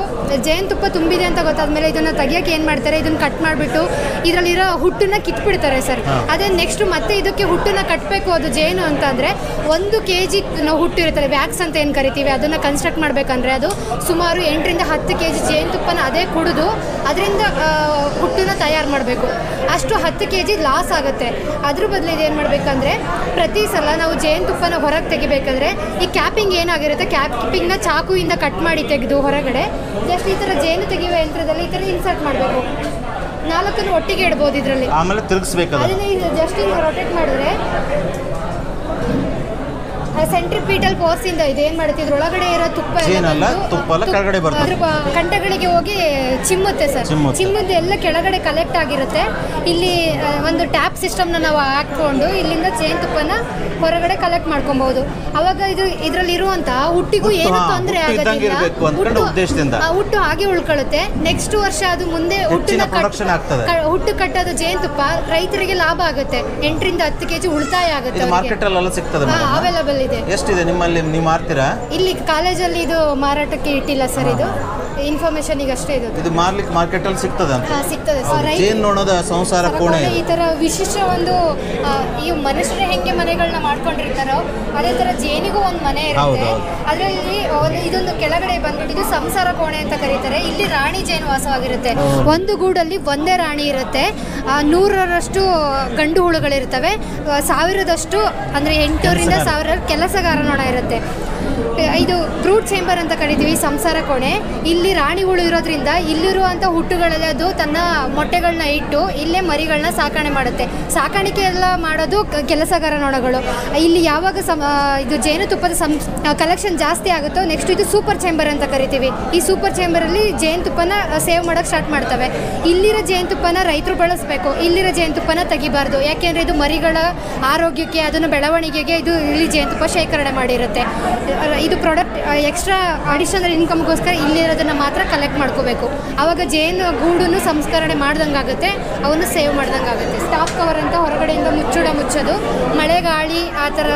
ಜೇನು ತುಪ್ಪ ತುಂಬಿದೆ ಅಂತ ಗೊತ್ತಾದ್ಮೇಲೆ ಇದನ್ನ ತೆಗೆಯಕ್ಕೆ ಏನು ಮಾಡ್ತಾರೆ? ಇದನ್ನ ಕಟ್ ಮಾಡಿಬಿಟ್ಟು ಇದರಲ್ಲಿರೋ ಹುಟ್ಟನ್ನ ಕಿತ್ಬಿಡ್ತಾರೆ ಸರ್. ಅದೇ ನೆಕ್ಸ್ಟ್ ಮತ್ತೆ ಇದಕ್ಕೆ ಹುಟ್ಟನ್ನ ಕಟ್ಟಬೇಕು ಅದು ಜೇನು ಅಂತ ಅಂದ್ರೆ ಒಂದು ಕೆ ಜಿ ನಾವು ಹುಟ್ಟು ಇರುತ್ತಲ್ಲ ವ್ಯಾಕ್ಸ್ ಅಂತ ಏನು ಕರಿತೀವಿ? ಅದನ್ನ ಕನ್ಸ್ಟ್ರಕ್ಟ್ ಮಾಡಬೇಕಂದ್ರೆ ಅದು ಸುಮಾರು ಎಂಟರಿಂದ ಹತ್ತು ಕೆ ಜಿ ಜೇನುತುಪ್ಪನ ಅದೇ ಕುಡಿದು ಅದರಿಂದ ಹುಟ್ಟನ್ನ ತಯಾರು ಮಾಡಬೇಕು. ಅಷ್ಟು ಹತ್ತು ಕೆ ಜಿ ಲಾಸ್ ಆಗುತ್ತೆ. ಅದ್ರ ಬದಲು ಏನು ಮಾಡಬೇಕಂದ್ರೆ ಪ್ರತಿ ಸಲ ನಾವು ಜೇನುತುಪ್ಪನ ಹೊರಗೆ ತೆಗಿಬೇಕಾದ್ರೆ ಈ ಕ್ಯಾಪಿಂಗ್ ಏನಾಗಿರುತ್ತೆ ಕ್ಯಾಪಿಂಗ್ನ ಚಾಕುವಿಂದ ಕಟ್ ಮಾಡಿ ತೆಗೆದು ಹೊರಗಡೆ ಜಸ್ಟ್ ಈ ಥರ ಜೇನು ತೆಗೆಯುವ ಯಂತ್ರದಲ್ಲಿ ಈ ಥರ ಇನ್ಸರ್ಟ್ ಮಾಡಬೇಕು. ನಾಲ್ಕನ್ನು ಒಟ್ಟಿಗೆ ಇಡ್ಬೋದು ಇದರಲ್ಲಿ. ಆಮೇಲೆ ತಿರುಗಿಸ್ಬೇಕು ಅದನ್ನ ಜಸ್ಟ್ ರೊಟೇಟ್ ಮಾಡಿದ್ರೆ ಸೆಂಟ್ರಿಪೀಟಲ್ ಫೋರ್ಸ್ ಇಂದ ಇದು ಏನ್ ಮಾಡ್ತಿದ್ರು? ಒಳಗಡೆ ಇರೋ ತುಪ್ಪ ಬಂದು ತುಪ್ಪ ಎಲ್ಲ ಕೆಳಗಡೆ ಬರ್ತದೆ. ಕಂಠಗಳಿಗೆ ಹೋಗಿ ಚಿಮ್ಮುತ್ತೆ ಸರ್. ಚಿಮ್ಮುತ್ತೆ. ಎಲ್ಲ ಕೆಳಗಡೆ ಕಲೆಕ್ಟ್ ಆಗಿರುತ್ತೆ. ಇಲ್ಲಿ ಒಂದು ಟ್ಯಾಪ್ ಸಿಸ್ಟಮ್ನ ನಾವು ಹಾಕೊಂಡು ಇಲ್ಲಿಂದ ಜೇನುತುಪ್ಪನ ಹೊರಗಡೆ ಕಲೆಕ್ಟ್ ಮಾಡ್ಕೊಬಹುದು. ಅವಾಗ ಇದು ಇದರಲ್ಲಿ ಇರುವಂತ ಹುಟ್ಟಿಗೂ ಹುಟ್ಟು, ಏನು ತೊಂದರೆ ಆಗೋದಿಲ್ಲ. ಹುಟ್ಟು- ಉದ್ದೇಶದಿಂದ. ಆ, ಹುಟ್ಟು ಹಾಗೆ ಉಳ್ಕೊಳ್ಳುತ್ತೆ ನೆಕ್ಸ್ಟ್ ವರ್ಷ ಅದು ಮುಂದೆ ಹುಟ್ಟಿನ ಹುಟ್ಟು ಕಟ್ಟೋದು ಜೇನುತುಪ್ಪ ರೈತರಿಗೆ ಲಾಭ ಆಗುತ್ತೆ. ಎಂಟರಿಂದ ಹತ್ತು ಕೆಜಿ ಉಳಿತಾಯ ಆಗುತ್ತೆ ಅವೈಲಬಲ್ ಇದೆ. ಎಷ್ಟಿದೆ? ನಿಮ್ಮಲ್ಲಿ ನೀವು ಮಾರ್ತೀರಾ ಇಲ್ಲಿ ಕಾಲೇಜಲ್ಲಿ ಇದು ಮಾರಾಟಕ್ಕೆ ಇಟ್ಟಿಲ್ಲ ಸರ್ ಇದು. ಇನ್ಫಾರ್ಮೇಶನ್ ಈಗ ಅಷ್ಟೇ ಇದು ಇದು ಮಾರ್ಲಿಕ್ಕೆ ಮಾರ್ಕೆಟ್ ಅಲ್ಲಿ ಸಿಗ್ತದೆ ಅಂತ. ಸಿಗ್ತದೆ. ಸೋ ಸರ್ ರೈತ- ಜೇನು ನೋಡೋದ ಸಂಸಾರ ಕೋಣೆ. ಈ ತರ ವಿಶಿಷ್ಟ ಒಂದು ಆ, ಈ ಮನುಷ್ಯರು ಹೆಂಗೆ ಮನೆಗಳನ್ನ ಮಾಡ್ಕೊಂಡಿರ್ತಾರೋ ಅದೇ ತರ ಜೇನಿಗೂ ಒಂದು ಮನೆ ಹೌದು, ಇರುತ್ತೆ. ಹೌದು. ಅದರಲ್ಲಿ ಒಂದು ಇದೊಂದು ಕೆಳಗಡೆ ಬಂದ್ಬಿಟ್ಟು ಇದು ಸಂಸಾರ ಕೋಣೆ ಅಂತ ಕರೀತಾರೆ. ಇಲ್ಲಿ ರಾಣಿ ಜೇನು ವಾಸವಾಗಿರುತ್ತೆ. ಒಂದು ಗೂಡಲ್ಲಿ ಒಂದೇ ರಾಣಿ ಇರುತ್ತೆ. ಆ, ನೂರರಷ್ಟು ಗಂಡು ಹುಳುಗಳಿರ್ತವೆ. ಆ, ಸಾವಿರದಷ್ಟು ಅಂದ್ರೆ ಎಂಟೂರಿಂದ. ಸಾವಿರ ಕೆಲಸಗಾರ ನೋಡ ಇರುತ್ತೆ. ಇದು ಬ್ರೂಟ್ ಚೇಂಬರ್ ಅಂತ ಕರಿತೀವಿ, ಸಂಸಾರ ಕೋಣೆ. ಇಲ್ಲಿ ರಾಣಿಗಳು ಇರೋದ್ರಿಂದ ಇಲ್ಲಿರುವಂಥ ಹುಟ್ಟುಗಳಲ್ಲಿ ಅದು ತನ್ನ ಮೊಟ್ಟೆಗಳನ್ನ ಇಟ್ಟು ಇಲ್ಲೇ ಮರಿಗಳನ್ನ ಸಾಕಣೆ ಮಾಡುತ್ತೆ. ಸಾಕಾಣಿಕೆ ಎಲ್ಲ ಮಾಡೋದು ಕೆಲಸಗಾರ ನೊಣಗಳು ಇಲ್ಲಿ ಯಾವಾಗ ಸಮ ಇದು ಜೇನುತುಪ್ಪದ ಸಂ ಕಲೆಕ್ಷನ್ ಜಾಸ್ತಿ ಆಗುತ್ತೋ ನೆಕ್ಸ್ಟ್ ಇದು ಸೂಪರ್ ಚೇಂಬರ್ ಅಂತ ಕರಿತೀವಿ. ಈ ಸೂಪರ್ ಚೇಂಬರಲ್ಲಿ ಜೇನುತುಪ್ಪನ ಸೇವ್ ಮಾಡೋಕ್ಕೆ ಸ್ಟಾರ್ಟ್ ಮಾಡ್ತವೆ. ಇಲ್ಲಿರೋ ಜೇನುತುಪ್ಪನ ರೈತರು ಬಳಸಬೇಕು. ಇಲ್ಲಿರೋ ಜೇನುತುಪ್ಪನ ತೆಗಿಬಾರ್ದು. ಯಾಕೆಂದರೆ ಇದು ಮರಿಗಳ ಆರೋಗ್ಯಕ್ಕೆ, ಅದನ್ನು ಬೆಳವಣಿಗೆಗೆ ಇದು ಇಲ್ಲಿ ಜೇನುತುಪ್ಪ ಶೇಖರಣೆ ಮಾಡಿರುತ್ತೆ. ಇದು ಪ್ರಾಡಕ್ಟ್ ಎಕ್ಸ್ಟ್ರಾ ಅಡಿಷನಲ್ ಇನ್ಕಮ್ಗೋಸ್ಕರ ಇಲ್ಲಿರೋದನ್ನು ಮಾತ್ರ ಕಲೆಕ್ಟ್ ಮಾಡ್ಕೋಬೇಕು. ಆವಾಗ ಜೇನು, ಗೂಡನ್ನು ಸಂಸ್ಕರಣೆ ಮಾಡ್ದಂಗಾಗುತ್ತೆ, ಅವನ್ನು ಸೇವ್ ಮಾಡ್ದಂಗಾಗುತ್ತೆ. ಸ್ಟಾಫ್ ಕವರ್ ಅಂತ ಹೊರಗಡೆಯಿಂದ ಮುಚ್ಚುಡ ಮುಚ್ಚೋದು. ಮಳೆ ಗಾಳಿ ಆ ಥರ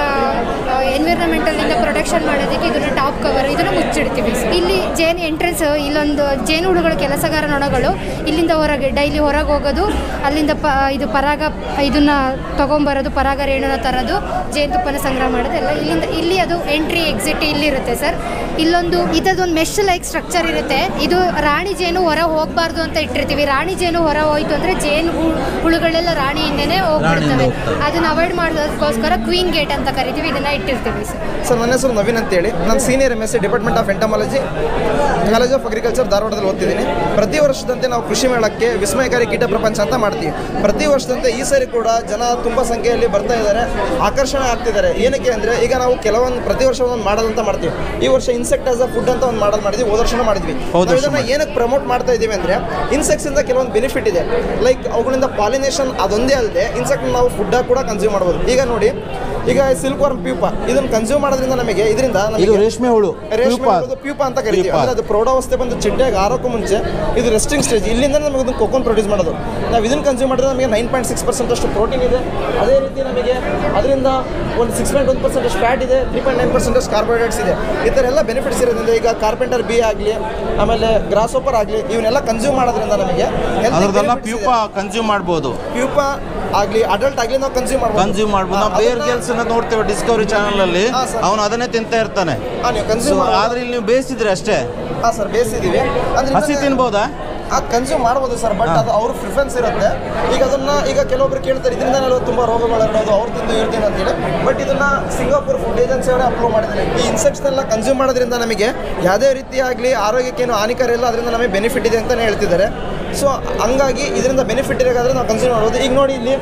ಎನ್ವಿರಾನ್ಮೆಂಟಲ್ಲಿಂದ ಪ್ರೊಟೆಕ್ಷನ್ ಮಾಡೋದಕ್ಕೆ ಇದನ್ನು ಟಾಪ್ ಕವರ್ ಇದನ್ನು ಮುಚ್ಚಿಡ್ತೀವಿ. ಇಲ್ಲಿ ಜೇನು ಎಂಟ್ರೆನ್ಸ್ ಇಲ್ಲೊಂದು ಜೇನು ಹುಳುಗಳು ಕೆಲಸಗಾರ ನೊಣಗಳು ಇಲ್ಲಿಂದ ಹೊರಗೆ, ಡೈಲಿ ಹೊರಗೆ ಹೋಗೋದು, ಅಲ್ಲಿಂದ ಪ, ಇದು ಪರಾಗ, ಇದನ್ನ ತೊಗೊಂಬರೋದು, ಪರಾಗ ರೇಣುನ ತರೋದು ಜೇನುತುಪ್ಪನ ಸಂಗ್ರಹ ಮಾಡೋದು, ಎಲ್ಲ ಇಲ್ಲಿಂದ, ಇಲ್ಲಿ ಅದು ಎಂಟ್ರಿ ಎಕ್ಸಿಟ್ ಇಲ್ಲಿರುತ್ತೆ ಸರ್ ಇಲ್ಲೊಂದು ಇದೊಂದು ಮೆಶ್ ಲೈಕ್ ಸ್ಟ್ರಕ್ಚರ್ ಇರುತ್ತೆ. ಇದು ರಾಣಿ ಜೇನು ಹೊರ ಹೋಗಬಾರ್ದು ಅಂತ ಇಟ್ಟಿರ್ತೀವಿ. ರಾಣಿ ಜೇನು ಹೊರ ಹೋಯ್ತು ಅಂದ್ರೆ ಜೇನು ಹುಳುಗಳೆಲ್ಲ ರಾಣಿಯಿಂದನೇ ಹೋಗ್ಬಿಡ್ತವೆ. ಅದನ್ನ ಅವಾಯ್ಡ್ ಮಾಡೋದಕ್ಕೋಸ್ಕರ ಕ್ವೀನ್ ಗೇಟ್ ಅಂತ ಕರಿತೀವಿ. ಇದನ್ನ ಇಟ್ಟಿರ್ತೀವಿ ಸರ್ ಸರ್ ನನ್ನ ಹೆಸರು ನವೀನ್ ಅಂತ ಹೇಳಿ ನಾನು senior M S C department of entomology college of agriculture ಧಾರವಾಡದಲ್ಲಿ ಓದ್ತಿದ್ದೀನಿ. ಪ್ರತಿ ವರ್ಷದಂತೆ ನಾವು ಕೃಷಿ ಮೇಳಕ್ಕೆ ವಿಸ್ಮಯಕಾರಿ ಕೀಟ ಪ್ರಪಂಚ ಅಂತ ಮಾಡ್ತೀವಿ. ಪ್ರತಿ ವರ್ಷದಂತೆ ಈ ಸಾರಿ ಕೂಡ ಜನ ತುಂಬ ಸಂಖ್ಯೆಯಲ್ಲಿ ಬರ್ತಾ ಇದ್ದಾರೆ. ಆಕರ್ಷಣೆ ಆಗ್ತಿದ್ದಾರೆ. ಏನಕ್ಕೆ ಅಂದ್ರೆ ಈಗ ನಾವು ಕೆಲವೊಂದು ಪ್ರತಿ ವರ್ಷ ಒಂದೊಂದು ಮಾಡಲ್ ಅಂತ ಮಾಡ್ತೀವಿ. ಈ ವರ್ಷ ಇನ್ಸೆಕ್ಟ್ ಆಸ್ ಅ ಫುಡ್ ಅಂತ ಒಂದು ಮಾಡಲ್ ಮಾಡಿದ್ವಿ ಹೋದ ವರ್ಷನೂ ಮಾಡಿದ್ವಿ. ಇದನ್ನ ಏನಕ್ಕೆ ಪ್ರಮೋಟ್ ಮಾಡ್ತಾ ಇದ್ದೀವಿ ಅಂದರೆ ಇನ್ಸೆಕ್ಟ್ಸ್ ಇಂದ ಕೆಲವೊಂದು ಬೆನಿಫಿಟ್ ಇದೆ. ಲೈಕ್ ಅವುಗಳಿಂದ ಪಾಲಿನೇಷನ್ ಅದೊಂದೇ ಅಲ್ಲದೆ ಇನ್ಸೆಕ್ಟ್ ನಾವು ಫುಡ್ ಕೂಡ ಕನ್ಸ್ಯೂಮ್ ಮಾಡ್ಬೋದು. ಈಗ ನೋಡಿ ಈಗ ಸಿಲ್ಕ್ ವರ್ಮ್ ಪ್ಯೂಪ ಇದನ್ನ ಕನ್ಸ್ಯೂಮ್ ಮಾಡೋದ್ರಿಂದ ನಮಗೆ ಇದರಿಂದ ಇದು ರೇಷ್ಮೆ ಹುಳು ರೇಷ್ಮೆ ಪ್ಯೂಪ. ಹುಳುದು ಪ್ಯೂಪ ಅಂತ ಕರಿತೀವಿ. ಅಂದ್ರೆ ಅದು ಪ್ರೌಢಾವಸ್ಥೆ ಬಂದು ಚಿಟ್ಟೆಗೆ ಆರೋಕ್ಕೂ ಮುಂಚೆ ಇದು ರೆಸ್ಟಿಂಗ್ ಸ್ಟೇಜ್ ಇಲ್ಲಿಂದ ನಮಗೆ ಅದನ್ನು ಕೊಕೋನ್ ಪ್ರೊಡ್ಯೂಸ್ ಮಾಡೋದು. ನಾವು ಇದನ್ನ ಕನ್ಸ್ಯೂಮ್ ಮಾಡಿದ್ರೆ ನಮಗೆ ನೈನ್ ಪಾಯಿಂಟ್ ಸಿಕ್ಸ್ ಪರ್ಸೆಂಟ್ ಅಷ್ಟು ಪ್ರೋಟೀನ್ ಇದೆ. ಅದೇ ರೀತಿ ನಮಗೆ ಅದರಿಂದ ಒಂದು ಸಿಕ್ಸ್ ಪಾಯಿಂಟ್ ಒಂದು ಪರ್ಸೆಂಟ್ ಅಷ್ಟು ಫ್ಯಾಟ್ ಇದೆ ತ್ರೀ ಪಾಯಿಂಟ್ ನೈನ್ ಪರ್ಸೆಂಟ್ ಅಷ್ಟು ಕಾರ್ಬೋಹೈಡ್ರೇಟ್ಸ್ ಇದೆ. ಈ ಥರ ಎಲ್ಲ ಬೆನಿಫಿಟ್ಸ್ ಇರೋದ್ರಿಂದ ಈಗ ಕಾರ್ಪೆಂಟರ್ ಬಿ ಆಗಲಿ ಆಮೇಲೆ ಗ್ರಾಸ್ ಓಪರ್ ಆಗಲಿ ಇವನ್ನೆಲ್ಲ ಕನ್ಸ್ಯೂಮ್ ಮಾಡೋದ್ರಿಂದ ನಮಗೆ ಪ್ಯೂಪ ಕನ್ಸ್ಯೂಮ್ ಮಾಡ್ಬೋದು. ಪ್ಯೂಪ ಆಗಲಿ ಅಡಲ್ಟ್ ಆಗಲಿ ನಾವು ಕನ್ಸ್ಯೂಮ್ ಮಾಡ್ಬೋದು. ಕನ್ಸ್ಯೂಮ್ ಮಾಡ್ಬೋದು. ನಾವು ಬೇರ್ ಗೇಲ್ಸ್ ಗೆಲ್ಸ್ ನೋಡ್ತೇವೆ ಡಿಸ್ಕವರಿ ಚಾನಲ್ ಅಲ್ಲಿ. ಅವನು ಅದನ್ನೇ ತಿಂತಾ ಇರ್ತಾನೆ. ನೀವು ಕನ್ಸ್ಯೂಮ್ ಆದ್ರೆ ಇಲ್ಲಿ ನೀವು ಬೇಯಿಸಿದ್ರೆ ಅಷ್ಟೇ? ಹಾಂ ಸರ್ ಬೇಯಿಸಿದ್ದೀವಿ ಅಂದ್ರೆ ಹಸಿ ತಿನ್ಬೋದಾ? ಅದು ಕನ್ಸ್ಯೂಮ್ ಮಾಡ್ಬೋದು ಸರ್ ಬಟ್ ಅದು ಅವ್ರ ಪ್ರಿಫರೆನ್ಸ್ ಇರುತ್ತೆ. ಈಗ ಅದನ್ನ ಈಗ ಕೆಲವೊಬ್ರು ಕೇಳ್ತಾರೆ ಇದರಿಂದ ತುಂಬ ರೋಗಗಳು ಹರಡೋದು ಅವ್ರು ತಿಂದು ಹೇಳ್ತೀನಿ ಅಂತ ಅಂತೇಳಿ. ಬಟ್ ಇದನ್ನ ಸಿಂಗಾಪುರ್ ಫುಡ್ ಏಜೆನ್ಸಿ ಅವರೇ ಅಪ್ರೂವ್ ಮಾಡಿದ್ದಾರೆ. ಈ ಇನ್ಸೆಕ್ಟ್ಸ್ನೆಲ್ಲ ಕನ್ಸ್ಯೂಮ್ ಮಾಡೋದ್ರಿಂದ ನಮಗೆ ಯಾವುದೇ ರೀತಿಯಾಗಲಿ ಆರೋಗ್ಯಕ್ಕೇನು ಹಾನಿಕರ ಇಲ್ಲ ಅದರಿಂದ ನಮಗೆ ಬೆನಿಫಿಟ್ ಇದೆ ಅಂತಲೇ ಹೇಳ್ತಿದ್ದಾರೆ. ಸೊ ಹಂಗಾಗಿ ಇದರಿಂದ ಬೆನಿಫಿಟ್ ಇರೋದಾದ್ರೆ ನಾವು ಕನ್ಸಿಡರ್ ಮಾಡ್ಬೋದು. ಈಗ ನೋಡಿ ಇಲ್ಲಿ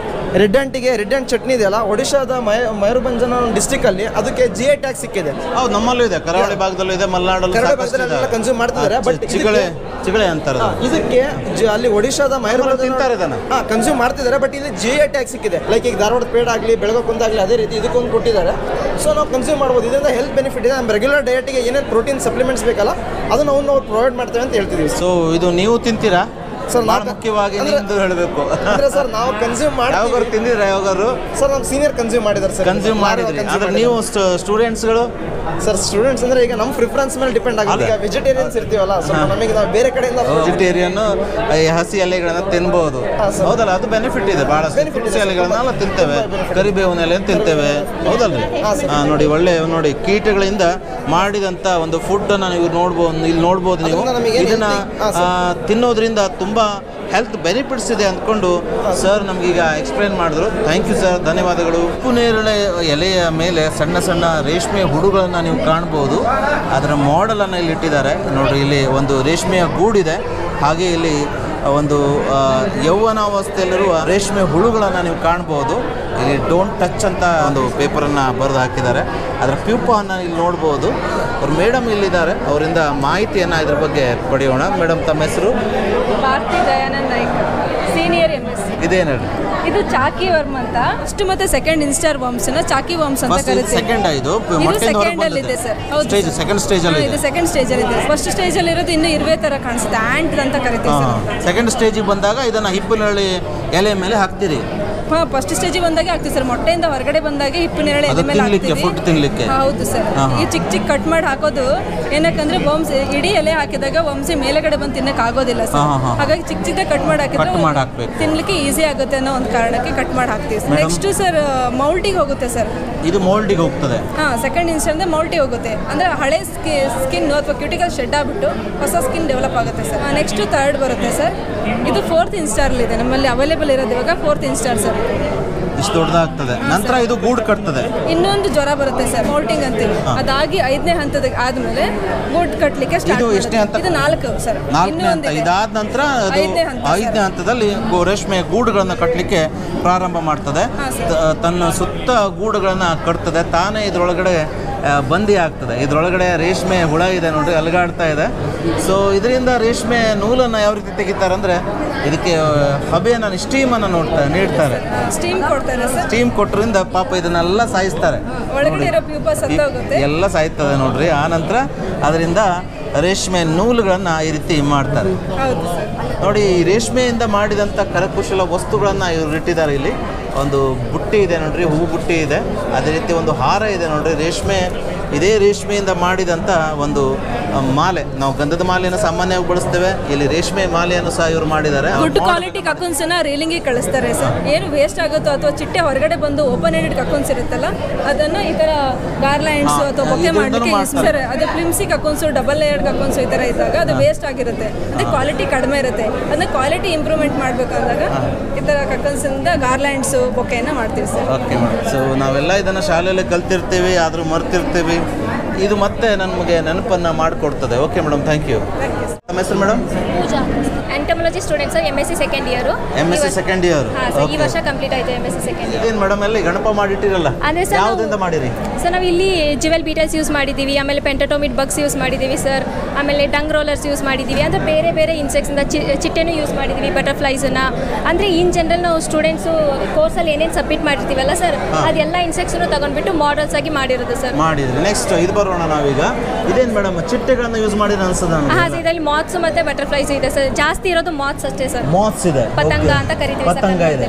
ರೆಡ್ ಆ್ಯಂಟಿಗೆ ರೆಡ್ ಆ್ಯಂಟ್ ಚಟ್ನಿ ಇದೆಯಲ್ಲ ಒಡಿಶಾದ ಮಯ ಮಯೂರ್ಭಂಜನ ಡಿಸ್ಟಿಕಲ್ಲಿ ಅದಕ್ಕೆ ಜಿ ಐ ಟ್ಯಾಕ್ಸ್ ಸಿಕ್ಕಿದೆ. ಹೌದು ನಮ್ಮಲ್ಲೂ ಇದೆ. ಕರಾವಳಿ ಭಾಗದಲ್ಲೂ ಇದೆ ಮಲೆನಾಡು ಕನ್ಸ್ಯೂಮ್. ಭಾಗದಲ್ಲೆಲ್ಲ ಮಾಡ್ತಿದ್ದಾರೆ, ಬಟ್ ಚಿಗಳೆ ಚಿಗಳೆ ಅಂತಾರೆ ಇದಕ್ಕೆ ಅಲ್ಲಿ ಒಡಿಶಾದ ಮಯೂರ್ಭಂಜನ ತಿಂತಾರೆ ಇದನ್ನ? ಹಾ ಕನ್ಸ್ಯೂಮ್ ಮಾಡ್ತಿದ್ದಾರೆ ಬಟ್ ಇಲ್ಲಿ ಜಿ ಐ ಟ್ಯಾಕ್ಸ್ ಸಿಕ್ಕಿದೆ. ಲೈಕ್ ಈಗ ಧಾರವಾಡ ಪೇಡ ಆಗಲಿ ಬೆಳಗೋಕೊಂದಾಗಲಿ ಅದೇ ರೀತಿ ಇದಕ್ಕೊಂದು ಕೊಟ್ಟಿದ್ದಾರೆ. ಸೊ ನಾವು ಕನ್ಸ್ಯೂಮ್ ಮಾಡ್ಬೋದು. ಇದರಿಂದ ಹೆಲ್ತ್ ಬೆನಿಫಿಟ್ ಇದೆ. ನಮ್ಮ ರೆಗ್ಯುಲರ್ ಡಯಟಿಗೆ ಏನೇನು ಪ್ರೋಟೀನ್ ಸಪ್ಲಿಮೆಂಟ್ಸ್ ಬೇಕಲ್ಲ ಅದನ್ನು ನಾವು ಪ್ರೊವೈಡ್ ಮಾಡ್ತೇವೆ ಅಂತ ಹೇಳ್ತಿದ್ದೀವಿ ಸೊ ಇದು ನೀವು ತಿಂತೀರಾ? ಸರ್ ನಾವು ಮುಖ್ಯವಾಗಿ ನಿಮ್ದು ಹೇಳಬೇಕು. ಅಂದ್ರೆ ಸರ್ ನಾವು ಕನ್ಸ್ಯೂಮ್ ಯಾವಾಗಾರು ತಿಂದಿದ್ರೆ ಯಾವಾಗಾರು ಸರ್ ನಮ್ಮ ಸೀನಿಯರ್ ಕನ್ಸ್ಯೂಮ್ ಮಾಡಿದ್ದಾರೆ ಸರ್. ಕನ್ಸ್ಯೂಮ್ ಮಾಡಿದ್ರಿ. ಆದ್ರೆ ನೀವು ಸ್ಟೂಡೆಂಟ್ಸ್ಗಳು ಸರ್ ಸ್ಟೂಡೆಂಟ್ಸ್ ಅಂದ್ರೆ ಈಗ ನಮ್ಮ ಪ್ರಿಫರೆನ್ಸ್ ಮೇಲೆ ಡಿಪೆಂಡ್ ಆಗುತ್ತೆ ಈಗ ವೆಜಿಟೇರಿಯನ್ಸ್ ಇರ್ತೀವಲ್ಲ ಸೊ ನಮಗೆ ನಾವು ಬೇರೆ ಕಡೆಯಿಂದ ವೆಜಿಟೇರಿಯನ್ ಹಸಿ ಎಲೆಗಳನ್ನ ತಿನ್ಬಹುದು. ಹೌದಲ್ಲ ಅದು ಬೆನಿಫಿಟ್ ಇದೆ ಬಹಳ Benefit ಇದೆ ಹಸಿ. ಎಲೆಗಳನ್ನೆಲ್ಲ ತಿಂತೇವೆ. ಕರಿಬೇವಿನ ಎಲೆ ತಿಂತೇವೆ. ಹೌದಲ್ರಿ. ನೋಡಿ ಒಳ್ಳೆ ನೋಡಿ ಕೀಟಗಳಿಂದ ಮಾಡಿದಂತ ಒಂದು ಫುಡ್ ಅನ್ನ ನೀವು ನೋಡ್ಬೋದು ಇಲ್ಲಿ ನೋಡ್ಬೋದು ನೀವು. ಇದನ್ನ ತಿನ್ನೋದ್ರಿಂದ ತುಂಬಾ ಹೆಲ್ತ್ ಬೆನಿಫಿಟ್ಸ್ ಇದೆ ಅಂದ್ಕೊಂಡು ಸರ್ ನಮಗೀಗ ಎಕ್ಸ್ಪ್ಲೈನ್ ಮಾಡಿದ್ರು. ಥ್ಯಾಂಕ್ ಯು ಸರ್ ಧನ್ಯವಾದಗಳು. ಉಪ್ಪು ನೇರಳೆ ಎಲೆಯ ಮೇಲೆ ಸಣ್ಣ ಸಣ್ಣ ರೇಷ್ಮೆ ಹುಡುಗಳನ್ನು ನೀವು ಕಾಣ್ಬೋದು. ಅದರ ಮಾಡೆಲನ್ನು ಇಲ್ಲಿ ಇಟ್ಟಿದ್ದಾರೆ. ನೋಡ್ರಿ, ಇಲ್ಲಿ ಒಂದು ರೇಷ್ಮೆಯ ಗೂಡಿದೆ. ಹಾಗೆ ಇಲ್ಲಿ ಒಂದು ಯೌವನಾವಸ್ಥೆಯಲ್ಲಿರುವ ರೇಷ್ಮೆ ಹುಳುಗಳನ್ನು ನೀವು ಕಾಣ್ಬೋದು. ಇಲ್ಲಿ ಡೋಂಟ್ ಟಚ್ ಅಂತ ಒಂದು ಪೇಪರನ್ನು ಬರೆದು ಹಾಕಿದ್ದಾರೆ. ಅದರ ಪ್ಯೂಪವನ್ನು ಇಲ್ಲಿ ನೋಡ್ಬೋದು. ಅವ್ರು ಮೇಡಮ್ ಇಲ್ಲಿದ್ದಾರೆ ಅವರಿಂದ ಮಾಹಿತಿಯನ್ನು ಇದ್ರ ಬಗ್ಗೆ ಪಡೆಯೋಣ. ಮೇಡಮ್ ತಮ್ಮ ಹೆಸರು? Bharathi Dayanand Naik senior M S ಇದೇನು ಇದು ಚಾಕಿ ವರ್ಮ್ ಅಂತ. ಫಸ್ಟ್ ಮತ್ತೆ ಸೆಕೆಂಡ್ ಇನ್ಸ್ಟಾರ್ನ ಚಾಕಿ ವರ್ಮ್ಸ್ ಅಂತ ಕರೀತೀವಿ. ಸೆಕೆಂಡ್ ಇದು? ಸೆಕೆಂಡ್ ಅಲ್ಲಿ ಇದೆ ಸರ್ ಹೌದು ಸ್ಟೇಜ್ ಸೆಕೆಂಡ್ ಸ್ಟೇಜ್ ಅಲ್ಲಿ ಇದೆ. ಇದು ಸೆಕೆಂಡ್ ಸ್ಟೇಜ್ ಅಲ್ಲಿ ಇದೆ. ಫಸ್ಟ್ ಸ್ಟೇಜ್ ಅಲ್ಲಿ ಇರೋದು ಇನ್ನು ಇರುವೆ ತರ ಕಾಣಿಸುತ್ತೆ. ಆಂಟ್ ಅಂತ ಕರಿತೀವಿ ಸರ್ ಸೆಕೆಂಡ್ ಸ್ಟೇಜಿಗೆ ಬಂದಾಗ ಇದನ್ನ ಹಿಪ್ಪಿನಲ್ಲಿ ಎಲೆ ಮೇಲೆ ಹಾಕ್ತೀರಿ. ಹಾ ಫಸ್ಟ್ ಸ್ಟೇಜಿಗೆ ಬಂದಾಗ ಆಗ್ತೀವಿ ಸರ್ ಮೊಟ್ಟೆಯಿಂದ ಹೊರಗಡೆ ಬಂದಾಗ ಹಿಪ್ಪು ನೇರಳೆ ಮೇಲೆ ತಿನ್ಲಿಕ್ಕೆ, ಹಾಕ್ತೀವಿ. ತಿನ್ಲಿಕ್ಕೆ. ಹೌದು ಸರ್. ಈ ಚಿಕ್ಕ ಚಿಕ್ಕ ಕಟ್ ಮಾಡಿ ಹಾಕೋದು ಏನಕ್ಕಂದ್ರೆ ವಂಶಿ ಇಡೀ ಎಲೆ ಹಾಕಿದಾಗ ವಂಶಿ ಮೇಲೆಗಡೆ ಬಂದು ತಿನ್ನಕ್ ಆಗೋದಿಲ್ಲ ಸರ್. ಹಾಗಾಗಿ ಚಿಕ್ಕ ಚಿಕ್ಕ ಕಟ್ ಮಾಡಿ ಹಾಕಿದ್ರೆ ತಿನ್ಲಿಕ್ಕೆ ಈಸಿ ಆಗುತ್ತೆ ಅನ್ನೋ ಒಂದು ಕಾರಣಕ್ಕೆ ಕಟ್ ಮಾಡಿ ಹಾಕ್ತೀವಿ? ನೆಕ್ಸ್ಟ್ ಸರ್ ಮೌಲ್ಟಿಗೆ ಹೋಗುತ್ತೆ ಸರ್ ಇದು ಮೌಲ್ಟಿಗೆ ಹೋಗ್ತದೆ. ಹಾ ಸೆಕೆಂಡ್ ಇನ್ಸ್ಟೆಂಟ್ ಮೌಲ್ಟಿ ಹೋಗುತ್ತೆ. ಅಂದ್ರೆ ಹಳೆ ಸ್ಕಿನ್ ಅಥವಾ ಕ್ಯೂಟಿಕಲ್ ಶೆಡ್ ಆಗ್ಬಿಟ್ಟು ಹೊಸ ಸ್ಕಿನ್ ಡೆವಲಪ್ ಆಗುತ್ತೆ ಸರ್ ನೆಕ್ಸ್ಟ್ ಥರ್ಡ್ ಬರುತ್ತೆ ಸರ್ ಇದು ಫೋರ್ತ್ ಇನ್ಸ್ಟಾರ್ ಇದೆ ನಮ್ಮಲ್ಲಿ ಅವೈಲೇಬಲ್ ಇರೋದು ಇವಾಗ ಫೋರ್ತ್ ಇನ್ಸ್ಟಾರ್ ಸರ್ ಇಷ್ಟು ದೊಡ್ಡದಾಗ್ತದೆ. ನಂತರ ಇದು ಗೂಡು ಕಟ್ತದೆ. ಇನ್ನೊಂದು ಜ್ವರ ಬರುತ್ತೆ ಸರ್ ಮೌಲ್ಟಿಂಗ್ ಅಂತೀವಿ. ಅದಾಗಿ ಐದನೇ ಹಂತದ ಆದ್ಮೇಲೆ ಗೂಡ್ ಕಟ್ಟಲಿಕ್ಕೆ ಇದು ಎಷ್ಟನೇ ಹಂತ? ಇದು ನಾಲ್ಕು ಸರ್ ನಾಲ್ಕನೇ ಹಂತ ಇದಾದ ನಂತರ ಅದು ಐದನೇ ಹಂತ. ಐದನೇ ಹಂತದಲ್ಲಿ ಗೋ- ರೇಷ್ಮೆ ಗೂಡುಗಳನ್ನು ಕಟ್ಟಲಿಕ್ಕೆ ಪ್ರಾರಂಭ ಮಾಡ್ತದೆ. ತ- ತನ್ನ ಸುತ್ತ ಗೂಡುಗಳನ್ನು ಕಟ್ತದೆ. ತಾನೇ ಇದರೊಳಗಡೆ ಬಂದಿ ಆಗ್ತದೆ. ಇದರೊಳಗಡೆ ರೇಷ್ಮೆ ಹುಳ ಇದೆ ನೋಡ್ರಿ ಅಲಗಾಡ್ತಾ ಇದೆ. ಸೊ ಇದರಿಂದ ರೇಷ್ಮೆ ನೂಲನ್ನು ಯಾವ ರೀತಿ ತೆಗಿತಾರೆ ಅಂದರೆ ಇದಕ್ಕೆ ಹಬೆಯನ್ನು ಸ್ಟೀಮನ್ನು ನೋಡ್ತಾ ನೀಡ್ತಾರೆ. ಸ್ಟೀಮ್ ಕೊಡ್ತಾರೆ ಸರ್? ಸ್ಟೀಮ್ ಕೊಟ್ಟರಿಂದ ಪಾಪ ಇದನ್ನೆಲ್ಲ ಸಾಯಿಸ್ತಾರೆ. ಎಲ್ಲ ಸಾಯ್ತದೆ ನೋಡ್ರಿ. ಆ ನಂತರ ಅದರಿಂದ ರೇಷ್ಮೆ ನೂಲುಗಳನ್ನು ಈ ರೀತಿ ಮಾಡ್ತಾರೆ. ನೋಡಿ ರೇಷ್ಮೆಯಿಂದ ಮಾಡಿದಂಥ ಕರಕುಶಲ ವಸ್ತುಗಳನ್ನು ಇವರು ಇಟ್ಟಿದ್ದಾರೆ ಇಲ್ಲಿ. ಒಂದು ಬುಟ್ಟಿ ಇದೆ ನೋಡ್ರಿ ಹೂ ಬುಟ್ಟಿ ಇದೆ. ಅದೇ ರೀತಿ ಒಂದು ಹಾರ ಇದೆ ನೋಡ್ರಿ ರೇಷ್ಮೆ ಇದೇ ರೇಷ್ಮೆಯಿಂದ ಮಾಡಿದಂಥ ಒಂದು ಮಾಲೆ. ನಾವು ಗಂಧದ ಮಾಲೆಯನ್ನು ಸಾಮಾನ್ಯವಾಗಿ ಬಳಸ್ತೇವೆ. ಇಲ್ಲಿ ರೇಷ್ಮೆ ಮಾಲೆಯನ್ನು ಸಹ ಇವರು ಮಾಡಿದ್ದಾರೆ. ಗುಡ್ ಕ್ವಾಲಿಟಿ ಕಕ್ಕುನ್ಸನ್ನ ರೀಲಿಂಗ್ಗೆ ಕಳಿಸ್ತಾರೆ ಸರ್ ಏನು ವೇಸ್ಟ್ ಆಗುತ್ತೋ ಅಥವಾ ಚಿಟ್ಟೆ ಹೊರಗಡೆ ಬಂದು ಓಪನ್ ಎಂಡೆಡ್ ಕಕುನ್ಸ್ ಇರುತ್ತಲ್ಲ ಅದನ್ನ ಈ ತರ ಗಾರ್ಲ್ಯಾಂಡ್ಸ್ ಅಥವಾ ಬೊಕ್ಕೆ ಮಾಡಲಿಕ್ಕೆ. ಸರ್ ಅದು ಫ್ಲಿಮ್ಸಿ ಕಕುನ್ಸ್ ಡಬಲ್ ಲೇಯರ್ಡ್ ಕಕುನ್ಸ್ ಈ ತರ ಇದ್ದಾಗ ಅದು ವೇಸ್ಟ್ ಆಗಿರುತ್ತೆ. ಅದೇ ಕ್ವಾಲಿಟಿ ಕಡಿಮೆ ಇರುತ್ತೆ. ಅದನ್ನ ಕ್ವಾಲಿಟಿ ಇಂಪ್ರೂವ್ಮೆಂಟ್ ಮಾಡ್ಬೇಕಾದಾಗ ಈ ತರ ಥರ ಇಂದ ಗಾರ್ಲ್ಯಾಂಡ್ಸ್ ಬೊಕ್ಕೆಯನ್ನು ಮಾಡ್ತೀವಿ ಸರ್ ಓಕೆ ಸೊ ನಾವೆಲ್ಲ ಇದನ್ನ ಶಾಲೆಯಲ್ಲಿ ಕಲ್ತಿರ್ತೀವಿ ಆದರೂ ಮರ್ತಿರ್ತೀವಿ. ಇದು ಮತ್ತೆ ನಮಗೆ ನೆನಪನ್ನು ಮಾಡಿಕೊಡ್ತದೆ. ಓಕೆ ಮೇಡಮ್ ಥ್ಯಾಂಕ್ ಯು ನಮ್ಮ ಹೆಸರು madam entomology student sir M S C second year M S C second year ಹಾಂ ಈ ವರ್ಷ ಕಂಪ್ಲೀಟ್ ಆಯ್ತು M S C second year ಏನು ಮೇಡಮ್ ಅಲ್ಲಿ ಗಣಪ ಮಾಡಿಟ್ಟಿರಲ್ಲ? ಅಂದ್ರೆ ಸರ್ ಯಾವುದರಿಂದ ಮಾಡಿರಿ? ಸರ್ ನಾವು ಇಲ್ಲಿ ಜುವೆಲ್ ಬೀಟಲ್ಸ್ ಯೂಸ್ ಮಾಡಿದ್ದೀವಿ ಆಮೇಲೆ ಪೆಂಟಟೋಮಿಟ್ ಬಗ್ಸ್ ಯೂಸ್ ಮಾಡಿದ್ದೀವಿ ಸರ್ ಆಮೇಲೆ ಡಂಗ್ ರೋಲರ್ಸ್ ಯೂಸ್ ಮಾಡಿದ್ದೀವಿ ಅಂದ್ರೆ ಬೇರೆ ಬೇರೆ ಇನ್ಸೆಕ್ಟ್ಸ್ ಇಂದ ಚಿಟ್ಟೆನೂ ಯೂಸ್ ಮಾಡಿದ್ದೀವಿ ಬಟರ್ಫ್ಲೈಸನ್ನು ಅಂದ್ರೆ ಇನ್ ಜನರಲ್ ನಾವು ಸ್ಟೂಡೆಂಟ್ಸು ಕೋರ್ಸಲ್ಲಿ ಏನೇನು ಸಬ್ಮಿಟ್ ಮಾಡಿರ್ತೀವಲ್ಲ ಸರ್ ಅದೆಲ್ಲ ಇನ್ಸೆಕ್ಟ್ಸನ್ನು ತಗೊಂಡ್ಬಿಟ್ಟು ಮಾಡಲ್ಸ್ ಆಗಿ ಮಾಡಿರೋದು ಸರ್ ಮಾಡಿದ್ರಿ. ನೆಕ್ಸ್ಟ್ ಇದು ಬರೋಣ ನಾವೀಗ. ಇದೇನು ಮೇಡಮ್ ಚಿಟ್ಟೆಗಳನ್ನ ಯೂಸ್ ಮಾಡಿದ ಅನ್ಸದ ಹಾಂ ಇದರಲ್ಲಿ ಮಾತ್ಸ್ ಮತ್ತೆ ಬಟರ್ಫ್ಲೈಸ್ ಇದೆ ಸರ್ ಜಾಸ್ತಿ ಇರೋದು ಮಾತ್ಸ್ ಅಷ್ಟೇ ಸರ್. ಮಾತ್ಸ್ ಇದೆ. ಪತಂಗ ಅಂತ ಕರಿತೀವಿ ಸರ್ ಪತಂಗ ಇದೆ.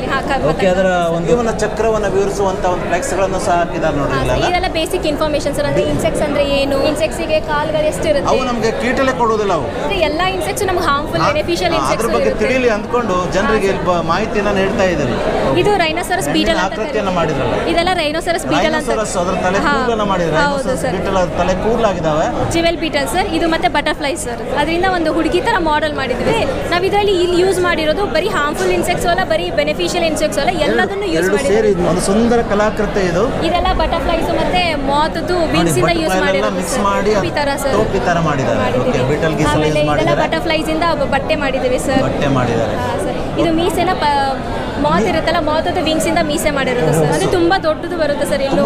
ಓಕೆ ಅದರ ಒಂದು ಜೀವನ ಚಕ್ರವನ್ನು ವಿವರಿಸುವಂತ ಒಂದು ಫ್ಲೆಕ್ಸ್ಗಳನ್ನು ಸಹ ಹಾಕಿದ್ದಾರೆ ನೋಡಿ ಇದೆಲ್ಲ ಬೇಸಿಕ್ ಇನ್ಫಾರ್ಮೇಷನ್ ಸರ್ ಅಂದ್ರೆ ಇನ್ಸೆಕ್ಟ್ಸ್ ಅಂದ್ರೆ ಏನು? ಇನ್ಸೆಕ್ಟ್ಸ್ಗೆ ಕಾಲುಗಳು ಕಾಲ್ಗಳು ಎಷ್ಟಿರುತ್ತೆ? ಅವು ನಮಗೆ ಕೀಟಲೆ ಕೊಡುವುದಿಲ್ಲ ಅವು. ಎಲ್ಲಾ ಇನ್ಸೆಕ್ಟ್ಸ್ ನಮಗೆ ಹಾರ್ಮ್ಫುಲ್ ಬೆನಿಫಿಷಿಯಲ್ ಅದ್ರ ಇನ್ಸೆಕ್ಟ್ಸ್ ಬಗ್ಗೆ ಇರುತ್ತೆ. ತಿಳಿಲಿ ಅಂದ್ಕೊಂಡು ಜನರಿಗೆ ಮಾಹಿತಿಯನ್ನ ನೀಡ್ತಾ ಇದ್ದಾರೆ ಇದು ರೈನೋಸರಸ್ ಬೀಟಲ್ ಅಂತ ಆಕೃತಿಯನ್ನ. ಮಾಡಿದ್ರಲ್ಲ ಇದೆಲ್ಲ ರೈನೋಸರಸ್ ಬೀಟಲ್ ಅಂತ. ರೈನೋಸರಸ್ ಅದರ ತಲೆ ಕೂದಲನ್ನ ಮಾಡಿದ್ರೆ ಹೌದು ಸರ್. ಬೀಟಲ್ ಅದರ ತಲೆ ಕೂದಲಾಗಿದ್ದಾವೆ. Jewel Beetal sir. ಇದು ಮತ್ತೆ ಬಟರ್ಫ್ಲೈ ಸರ್. ಅದರಿಂದ ಒಂದು ಹುಡುಗಿ ತರ ಮಾಡೆಲ್ ಮಾಡಿದ್ವಿ. ನಾವು ಇದರಲ್ಲಿ ಇಲ್ಲಿ ಯೂಸ್ ಮಾಡಿರೋದು ಬರೀ ಹಾರ್ಮ್ಫುಲ್ ಇನ್ಸೆಕ್ಟ್ಸ್ ಅಲ್ಲ ಬರೀ ಬೆನಿಫಿಷಿಯಲ್ ಇನ್ಸೆಕ್ಟ್ಸ್ ಅಲ್ಲ ಎಲ್ಲದನ್ನು ಯೂಸ್ ಸೇರಿ ಒಂದು ಸುಂದರ ಕಲಾಕೃತಿ ಇದು. ಇದೆಲ್ಲ ಬಟರ್ಫ್ಲೈಸ್ ಮತ್ತೆ ಮಾತದ್ದು ವಿಂಗ್ಸ್ ಇಂದ ಯೂಸ್ ಮಾಡಿರೋದು ಮಿಕ್ಸ್ ಮಾಡಿ ಈ ತರ ಸರ್ ಟೋಪಿ ತರ ಮಾಡಿದ್ದಾರೆ. ಓಕೆ ಬಿಟಲ್ ಗೀಸ್ ಯೂಸ್ ಇದೆಲ್ಲ ಮಾಡಿದ್ದಾರೆ. ಬಟರ್ಫ್ಲೈಸ್ ಇಂದ ಬಟ್ಟೆ ಮಾಡಿದ್ದೀವಿ ಸರ್ ಬಟ್ಟೆ ಮಾಡಿದ್ದಾರೆ. ಸರ್. ಇದು ಮೀಸೆನ ಮಾತ್ ಇರುತ್ತಲ್ಲ ಮಾತದ ವಿಂಗ್ಸ್ ಇಂದ ಮೀಸೆ ಮಾಡಿರೋದು ಸರ್ ಅದು ತುಂಬಾ ದೊಡ್ಡದು ಬರುತ್ತೆ ಸರ್ ಇಲ್ಲೂ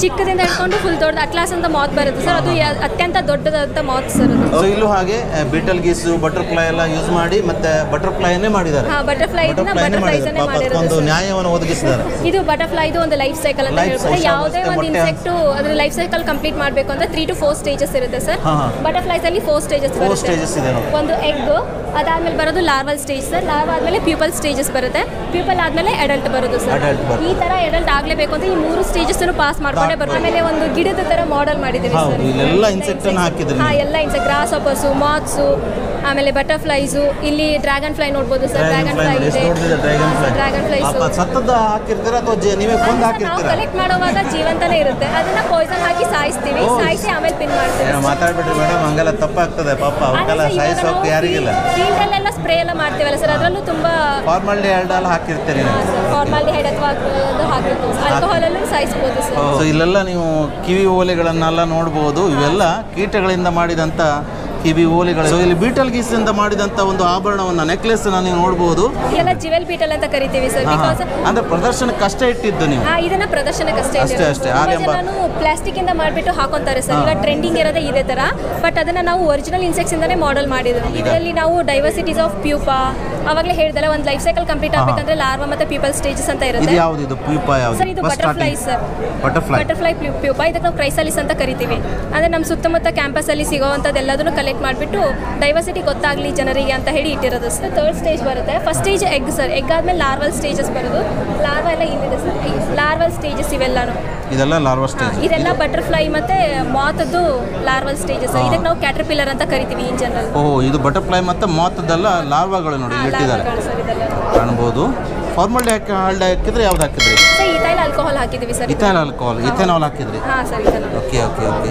ಚಿಕ್ಕದಿಂದ ಹಿಡ್ಕೊಂಡು ಫುಲ್ ದೊಡ್ಡ ಅಟ್ಲಾಸ್ ಅಂತ ಮಾತ್ ಬರುತ್ತೆ ಸರ್ ಅದು ಯಾ- ಅತ್ಯಂತ ದೊಡ್ಡದಂತ ಮಾತ್ ಸರ್ ಅದು. ಸೊ ಇಲ್ಲೂ ಹಾಗೆ ಬಿಟಲ್ ಗೀಸು ಬಟರ್ಫ್ಲೈ ಎಲ್ಲ ಯೂಸ್ ಮಾಡಿ ಮತ್ತೆ ಬಟರ್ಫ್ಲೈನೇ ಮಾಡಿದ್ದಾರೆ. ಹಾ ಬಟರ್ಫ್ಲೈ ಇದನ್ನ ಬಟರ್ಫ್ಲೈನೇ ಬಟರ್ಫ್ಲೈಸ್ ಮಾಡಿದ್ದಾರೆ. ಪಾಪ ಮಾಡಿರೋದು ಅದಕ್ಕೊಂದು sir. ನ್ಯಾಯವನ್ನು ಒದಗಿಸಿದ್ದಾರೆ. ಇದು ಬಟರ್ಫ್ಲೈ ಇದು ಒಂದು ಲೈಫ್ ಸೈಕಲ್ ಅಂತ Life ಹೇಳ್ಬೋದು. cycle ಯಾವುದೇ ಮತ್ತೆ ಒಂದು ಮೊಟ್ಟೆ ಇನ್ಸೆಕ್ಟ್ ಅದ್ರ ಲೈಫ್ ಸೈಕಲ್ ಕಂಪ್ಲೀಟ್ ಮಾಡಬೇಕು ಅಂದ್ರೆ ತ್ರೀ ಟು ಫೋರ್ ಸ್ಟೇಜಸ್ ಇರುತ್ತೆ ಸರ್ ಹಾ, ಹಾ. ಬಟರ್ಫ್ಲೈಸ್ ಅಲ್ಲಿ ಫೋರ್ ಸ್ಟೇಜಸ್ Four ಬರುತ್ತೆ. stages ಇದೆ ನೋಡಿ. ಒಂದು ಎಗ್ ಅದಾದ್ಮೇಲೆ ಬರೋದು ಲಾರ್ವಲ್ ಸ್ಟೇಜ್ ಸರ್ ಲಾರ್ವ್ ಆದ್ಮೇಲೆ ಪ್ಯೂಪಲ್ ಸ್ಟೇಜಸ್ ಬರುತ್ತೆ. ಪ್ಯೂಪಲ್ ಆದ್ಮೇಲೆ ಅಡಲ್ಟ್ ಬರೋದು ಸರ್ Adult. ಈ ತರ ಅಡಲ್ಟ್ ಆಗ್ಲೇಬೇಕು ಅಂತ ಈ ಮೂರು ಸ್ಟೇಜಸ್ ಪಾಸ್ ಮಾಡ್ಕೊಂಡೆ ಬರ್ತಾರೆ ಆಮೇಲೆ ಒಂದು ಗಿಡದ ತರ ಮಾಡೆಲ್ ಮಾಡಿದ್ದೀವಿ ಹೌದು, ಸರ್ ಇಲ್ಲೆಲ್ಲ insect ಅನ್ನ ಹಾಕಿದ್ರಿ ಹಾ ನೀವು. ಎಲ್ಲ ಇನ್ಸೆಕ್ಟ್ ಗ್ರಾಸ್ ಹಾಪರ್ಸು ಮಾತ್ಸು ಆಮೇಲೆ ಬಟರ್ಫ್ಲೈಸು ಇಲ್ಲಿ ಡ್ರ್ಯಾಗನ್ ಫ್ಲೈ ನೋಡ್ಬೋದು ಸರ್. ಡ್ರ್ಯಾಗನ್ ಫ್ಲೈ ಇದೆ. ಡ್ರ್ಯಾಗನ್ ಫ್ಲೈ ಡ್ರ್ಯಾಗನ್ ಫ್ಲೈಸು ಪಾಪ ಸತ್ತದ ಹಾಕಿರ್ತೀರಾ ಅಥವಾ ಜೆ- ನೀವೇ ಕಲೆಕ್ಟ್ ಮಾಡುವಾಗ ಜೀವಂತನೇ ಇರುತ್ತೆ. ಅದನ್ನ ಪಾಯ್ಸನ್ ಹಾಕಿ ಸಾಯಿಸ್ತೀವಿ. ಸಾಯಿಸಿ ಆಮೇಲೆ ಪಿನ್ ಮಾಡ್ತೀವಿ ಮಾತಾಡ್ಬಿಟ್ರಿ ಮೇಡಮ್ ಹಂಗೆಲ್ಲ ತಪ್ಪಾಗ್ತದೆ ಪಾಪ. ಅವಕ್ಕೆಲ್ಲ ಸಾಯಿಸೋಕೆ ಯಾರಿಗಿಲ್ಲ. ಫೀಲ್ಡಲ್ಲೆಲ್ಲ ಸ್ಪ್ರೇ ಎಲ್ಲ ಮಾಡ್ತೀವಲ್ಲ ಸರ್ ಅದರಲ್ಲೂ ತುಂಬಾ ಫಾರ್ಮಾಲ್ಡಿ ಎರಡಲ್ಲಿ ಹಾಕಿರ್ತೀರಿ ನೀವು. ಫಾರ್ಮಾಲಿಹೈಡ್ ಅಥವಾ ಹಾಕಿರ್ತೀವಿ ಆಲ್ಕೋಹಾಲಲ್ಲೂ ಸಾಯಿಸ್ಬೋದು ಸರ್. ಸೊ ಇಲ್ಲೆಲ್ಲ ನೀವು ಕಿವಿ ಓಲೆಗಳನ್ನೆಲ್ಲ ನೋಡ್ಬೋದು. ಇವೆಲ್ಲ ಕೀಟಗಳಿಂದ ಮಾಡಿದಂಥ ಕಿವಿ ಓಲೆಗಳು ಸೊ ಇಲ್ಲಿ ಬೀಟಲ್ ಗೀಸಿಂದ ಮಾಡಿದಂತ ಒಂದು ಆಭರಣವನ್ನ ನೆಕ್ಲೆಸ್ ನೀವು ನೋಡಬಹುದು ಇದೆಲ್ಲ ಜಿವೆಲ್ ಬೀಟಲ್ ಅಂತ ಕರಿತೀವಿ ಸರ್. ಬಿಕಾಸ್ ಅಂದ್ರೆ ಪ್ರದರ್ಶನಕ್ಕೆ ಕಷ್ಟ ಇಟ್ಟಿದ್ದು ನೀವು. ಇದನ್ನ ಪ್ರದರ್ಶನಕ್ಕೆ ಅಷ್ಟೇ, ಅಷ್ಟೇ. ನಾನು ಪ್ಲಾಸ್ಟಿಕ್ ಇಂದ ಮಾಡಿಬಿಟ್ಟು ಹಾಕೊಂತಾರೆ ಸರ್ ಈಗ ಟ್ರೆಂಡಿಂಗ್ ಇರೋದೇ ಇದೇ ತರ. ಬಟ್ ಅದನ್ನ ನಾವು ಒರಿಜಿನಲ್ ಇನ್ಸೆಕ್ಟ್ಸ್ ಇಂದಾನೆ ಮಾಡೆಲ್ ಮಾಡಿದ್ರು ಇದರಲ್ಲಿ ನಾವು ಡೈವರ್ಸಿಟೀಸ್ ಆಫ್ ಪ್ಯೂಪಾ ಅವಾಗಲೇ ಹೇಳಿದಲ್ಲ ಒಂದು ಲೈಫ್ ಸೈಕಲ್ ಕಂಪ್ಲೀಟ್ ಆಗ್ಬೇಕಂದ್ರೆ ಲಾರ್ವಾ ಮತ್ತೆ ಪೀಪಲ್ ಸ್ಟೇಜಸ್ ಅಂತ ಇದು ಇರುತ್ತೆ ಯಾವ್ದು? ಇದು ಪ್ಯೂಪಾ ಯಾವುದು? ಸರ್ ಇದು butterfly sir butterfly butterfly pupa ಇದಕ್ಕೆ ನಾವು ಕ್ರೈಸಾಲಿಸ್ ಅಂತ ಕರಿತೀವಿ. ಅಂದ್ರೆ ನಮ್ಮ ಸುತ್ತಮುತ್ತ ಕ್ಯಾಂಪಸ್ ಅಲ್ಲಿ ಸಿಗೋವಂಥದ್ದು ಎಲ್ಲದನ್ನು ಕಲೆಕ್ಟ್ ಮಾಡಿಬಿಟ್ಟು ಡೈವರ್ಸಿಟಿ ಗೊತ್ತಾಗಲಿ ಜನರಿಗೆ ಅಂತ ಹೇಳಿ ಇಟ್ಟಿರೋದು. ಸರ್ ತರ್ಡ್ ಸ್ಟೇಜ್ ಬರುತ್ತೆ. First stage egg sir egg ಆದಮೇಲೆ ಲಾರ್ವಲ್ ಸ್ಟೇಜಸ್ ಬರೋದು. ಲಾರ್ವಾ ಎಲ್ಲ ಇಲ್ಲಿದೆ ಸರ್ ಲಾರ್ವಲ್ ಸ್ಟೇಜಸ್ ಇವೆಲ್ಲನೂ. ಇದೆಲ್ಲ ಲಾರ್ವಾ ಸ್ಟೇಜ್ ಇದೆಲ್ಲ ಬಟರ್ಫ್ಲೈ ಮತ್ತೆ ಮಾತದ್ದು ಲಾರ್ವಲ್ ಸ್ಟೇಜಸ್ ಇದಕ್ಕೆ ನಾವು ಕ್ಯಾಟರ್ಪಿಲ್ಲರ್ ಅಂತ ಕರಿತೀವಿ ಇನ್ ಜನರಲ್ ಓಹ್ ಇದು ಬಟರ್ಫ್ಲೈ ಮತ್ತೆ ಮಾತದ್ದೆಲ್ಲ ಲಾರ್ವಾಗಳು ನೋಡಿ ಇಟ್ಟಿದ್ದಾರೆ. ಕಾಣಬಹುದು ಕಾಣ್ಬೋದು. ಫಾರ್ಮಲ್ ಡೈ ಹಾಲ್ಡ್ ಹಾಕಿದ್ರೆ ಯಾವ್ದು ಹಾಕಿದ್ರಿ? ಸರ್ ಈತೈಲ್ ಆಲ್ಕೋಹಾಲ್ ಹಾಕಿದ್ವಿ ಸರ್ ಇಥೈಲ್ ಆಲ್ಕೋಹಾಲ್ ಇಥೆನಾಲ್ ಹಾಕಿದ್ರಿ? ಹಾಂ ಸರ್ ಓಕೆ ಓಕೆ ಓಕೆ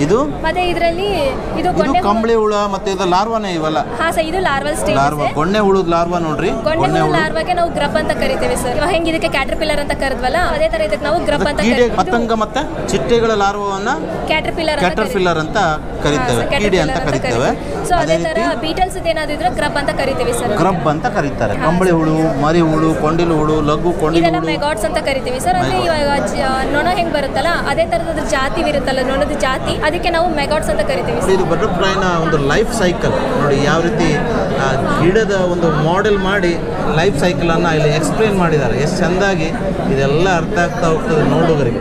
ಇದು? ಮತ್ತೆ ಇದರಲ್ಲಿ ಇದು ಇದು ಗೊಂಡೆ ಕಂಬಳಿ ಹುಳ ಮತ್ತೆ ಇದು ಲಾರ್ವಾನೇ ಇವಲ್ಲ? ಹಾ ಸರ್ ಇದು ಲಾರ್ವಲ್ ಲಾರ್ವಾ ಗೊಂಡೆ ಹುಳದ ಲಾರ್ವಾ ನೋಡ್ರಿ. ಗೊಂಡೆ ಹುಳ ಹುಳು ಹುಳು ಲಾರ್ವಾಗೆ ನಾವು ಗ್ರಬ್ ಅಂತ ಕರಿತೀವಿ ಸರ್. ಇವಾಗ ಹೆಂಗೆ ಇದಕ್ಕೆ ಕ್ಯಾಟರ್ಪಿಲ್ಲರ್ ಅಂತ ಕರೆದ್ವಲ್ಲ ಅದೇ ತರ ಇದಕ್ಕೆ ನಾವು ಗ್ರಬ್ ಅಂತ ಕೀಡೆ ಪತಂಗ ಮತ್ತೆ ಚಿಟ್ಟೆಗಳ ಲಾರ್ವವನ್ನ ಕ್ಯಾಟರ್ಪಿಲ್ಲರ್ ಕ್ಯಾಟರ್ಫಿಲ್ಲರ್ ಅಂತ ಕರಿತೇವೆ. ಕೀಡೆ ಅಂತ ಕರಿತೇವೆ. ಸೊ ಅದೇ ಅದೇ ತರ ರೀತಿ ಬೀಟಲ್ಸ್ ಏನಾದ್ರು ಇದ್ರೆ ಗ್ರಬ್ ಅಂತ ಕರಿತೀವಿ ಸರ್. ಗ್ರಬ್ ಅಂತ ಕರೀತಾರೆ. ಕಂಬಳಿ ಹುಳು ಮರಿ ಹುಳು ಕೊಂಡಿಲು ಹುಳು ಲಘು ಕೊಂಡಿಲು ಇದೆಲ್ಲ ಹುಳು. ಮೆಗಾಟ್ಸ್ ಅಂತ ಕರಿತೀವಿ ಸರ್. ಅಂದ್ರೆ ಇವಾಗ ಜ- ನೊಣ ಹೆಂಗ್ ಬರುತ್ತಲ್ಲ ಅದೇ ತರದ ಜಾತಿ ಇರುತ್ತಲ್ಲ ನೊಣದ ಜಾತಿ. ಅದಕ್ಕೆ ನಾವು ಮೆಗಾಟ್ಸ್ ಅಂತ ಕರಿತೀವಿ. ಇದು ಬಟರ್ಫ್ಲೈನ ಒಂದು ಲೈಫ್ ಸೈಕಲ್. ನೋಡಿ, ಯಾವ ರೀತಿ ಗಿಡದ ಒಂದು ಮಾಡೆಲ್ ಮಾಡಿ ಲೈಫ್ ಸೈಕಲನ್ನು ಇಲ್ಲಿ ಎಕ್ಸ್ಪ್ಲೇನ್ ಮಾಡಿದ್ದಾರೆ. ಎಷ್ಟು ಚೆಂದಾಗಿ ಇದೆಲ್ಲ ಅರ್ಥ ಆಗ್ತಾ ಹೋಗ್ತದೆ ನೋಡುಗರಿಗೆ.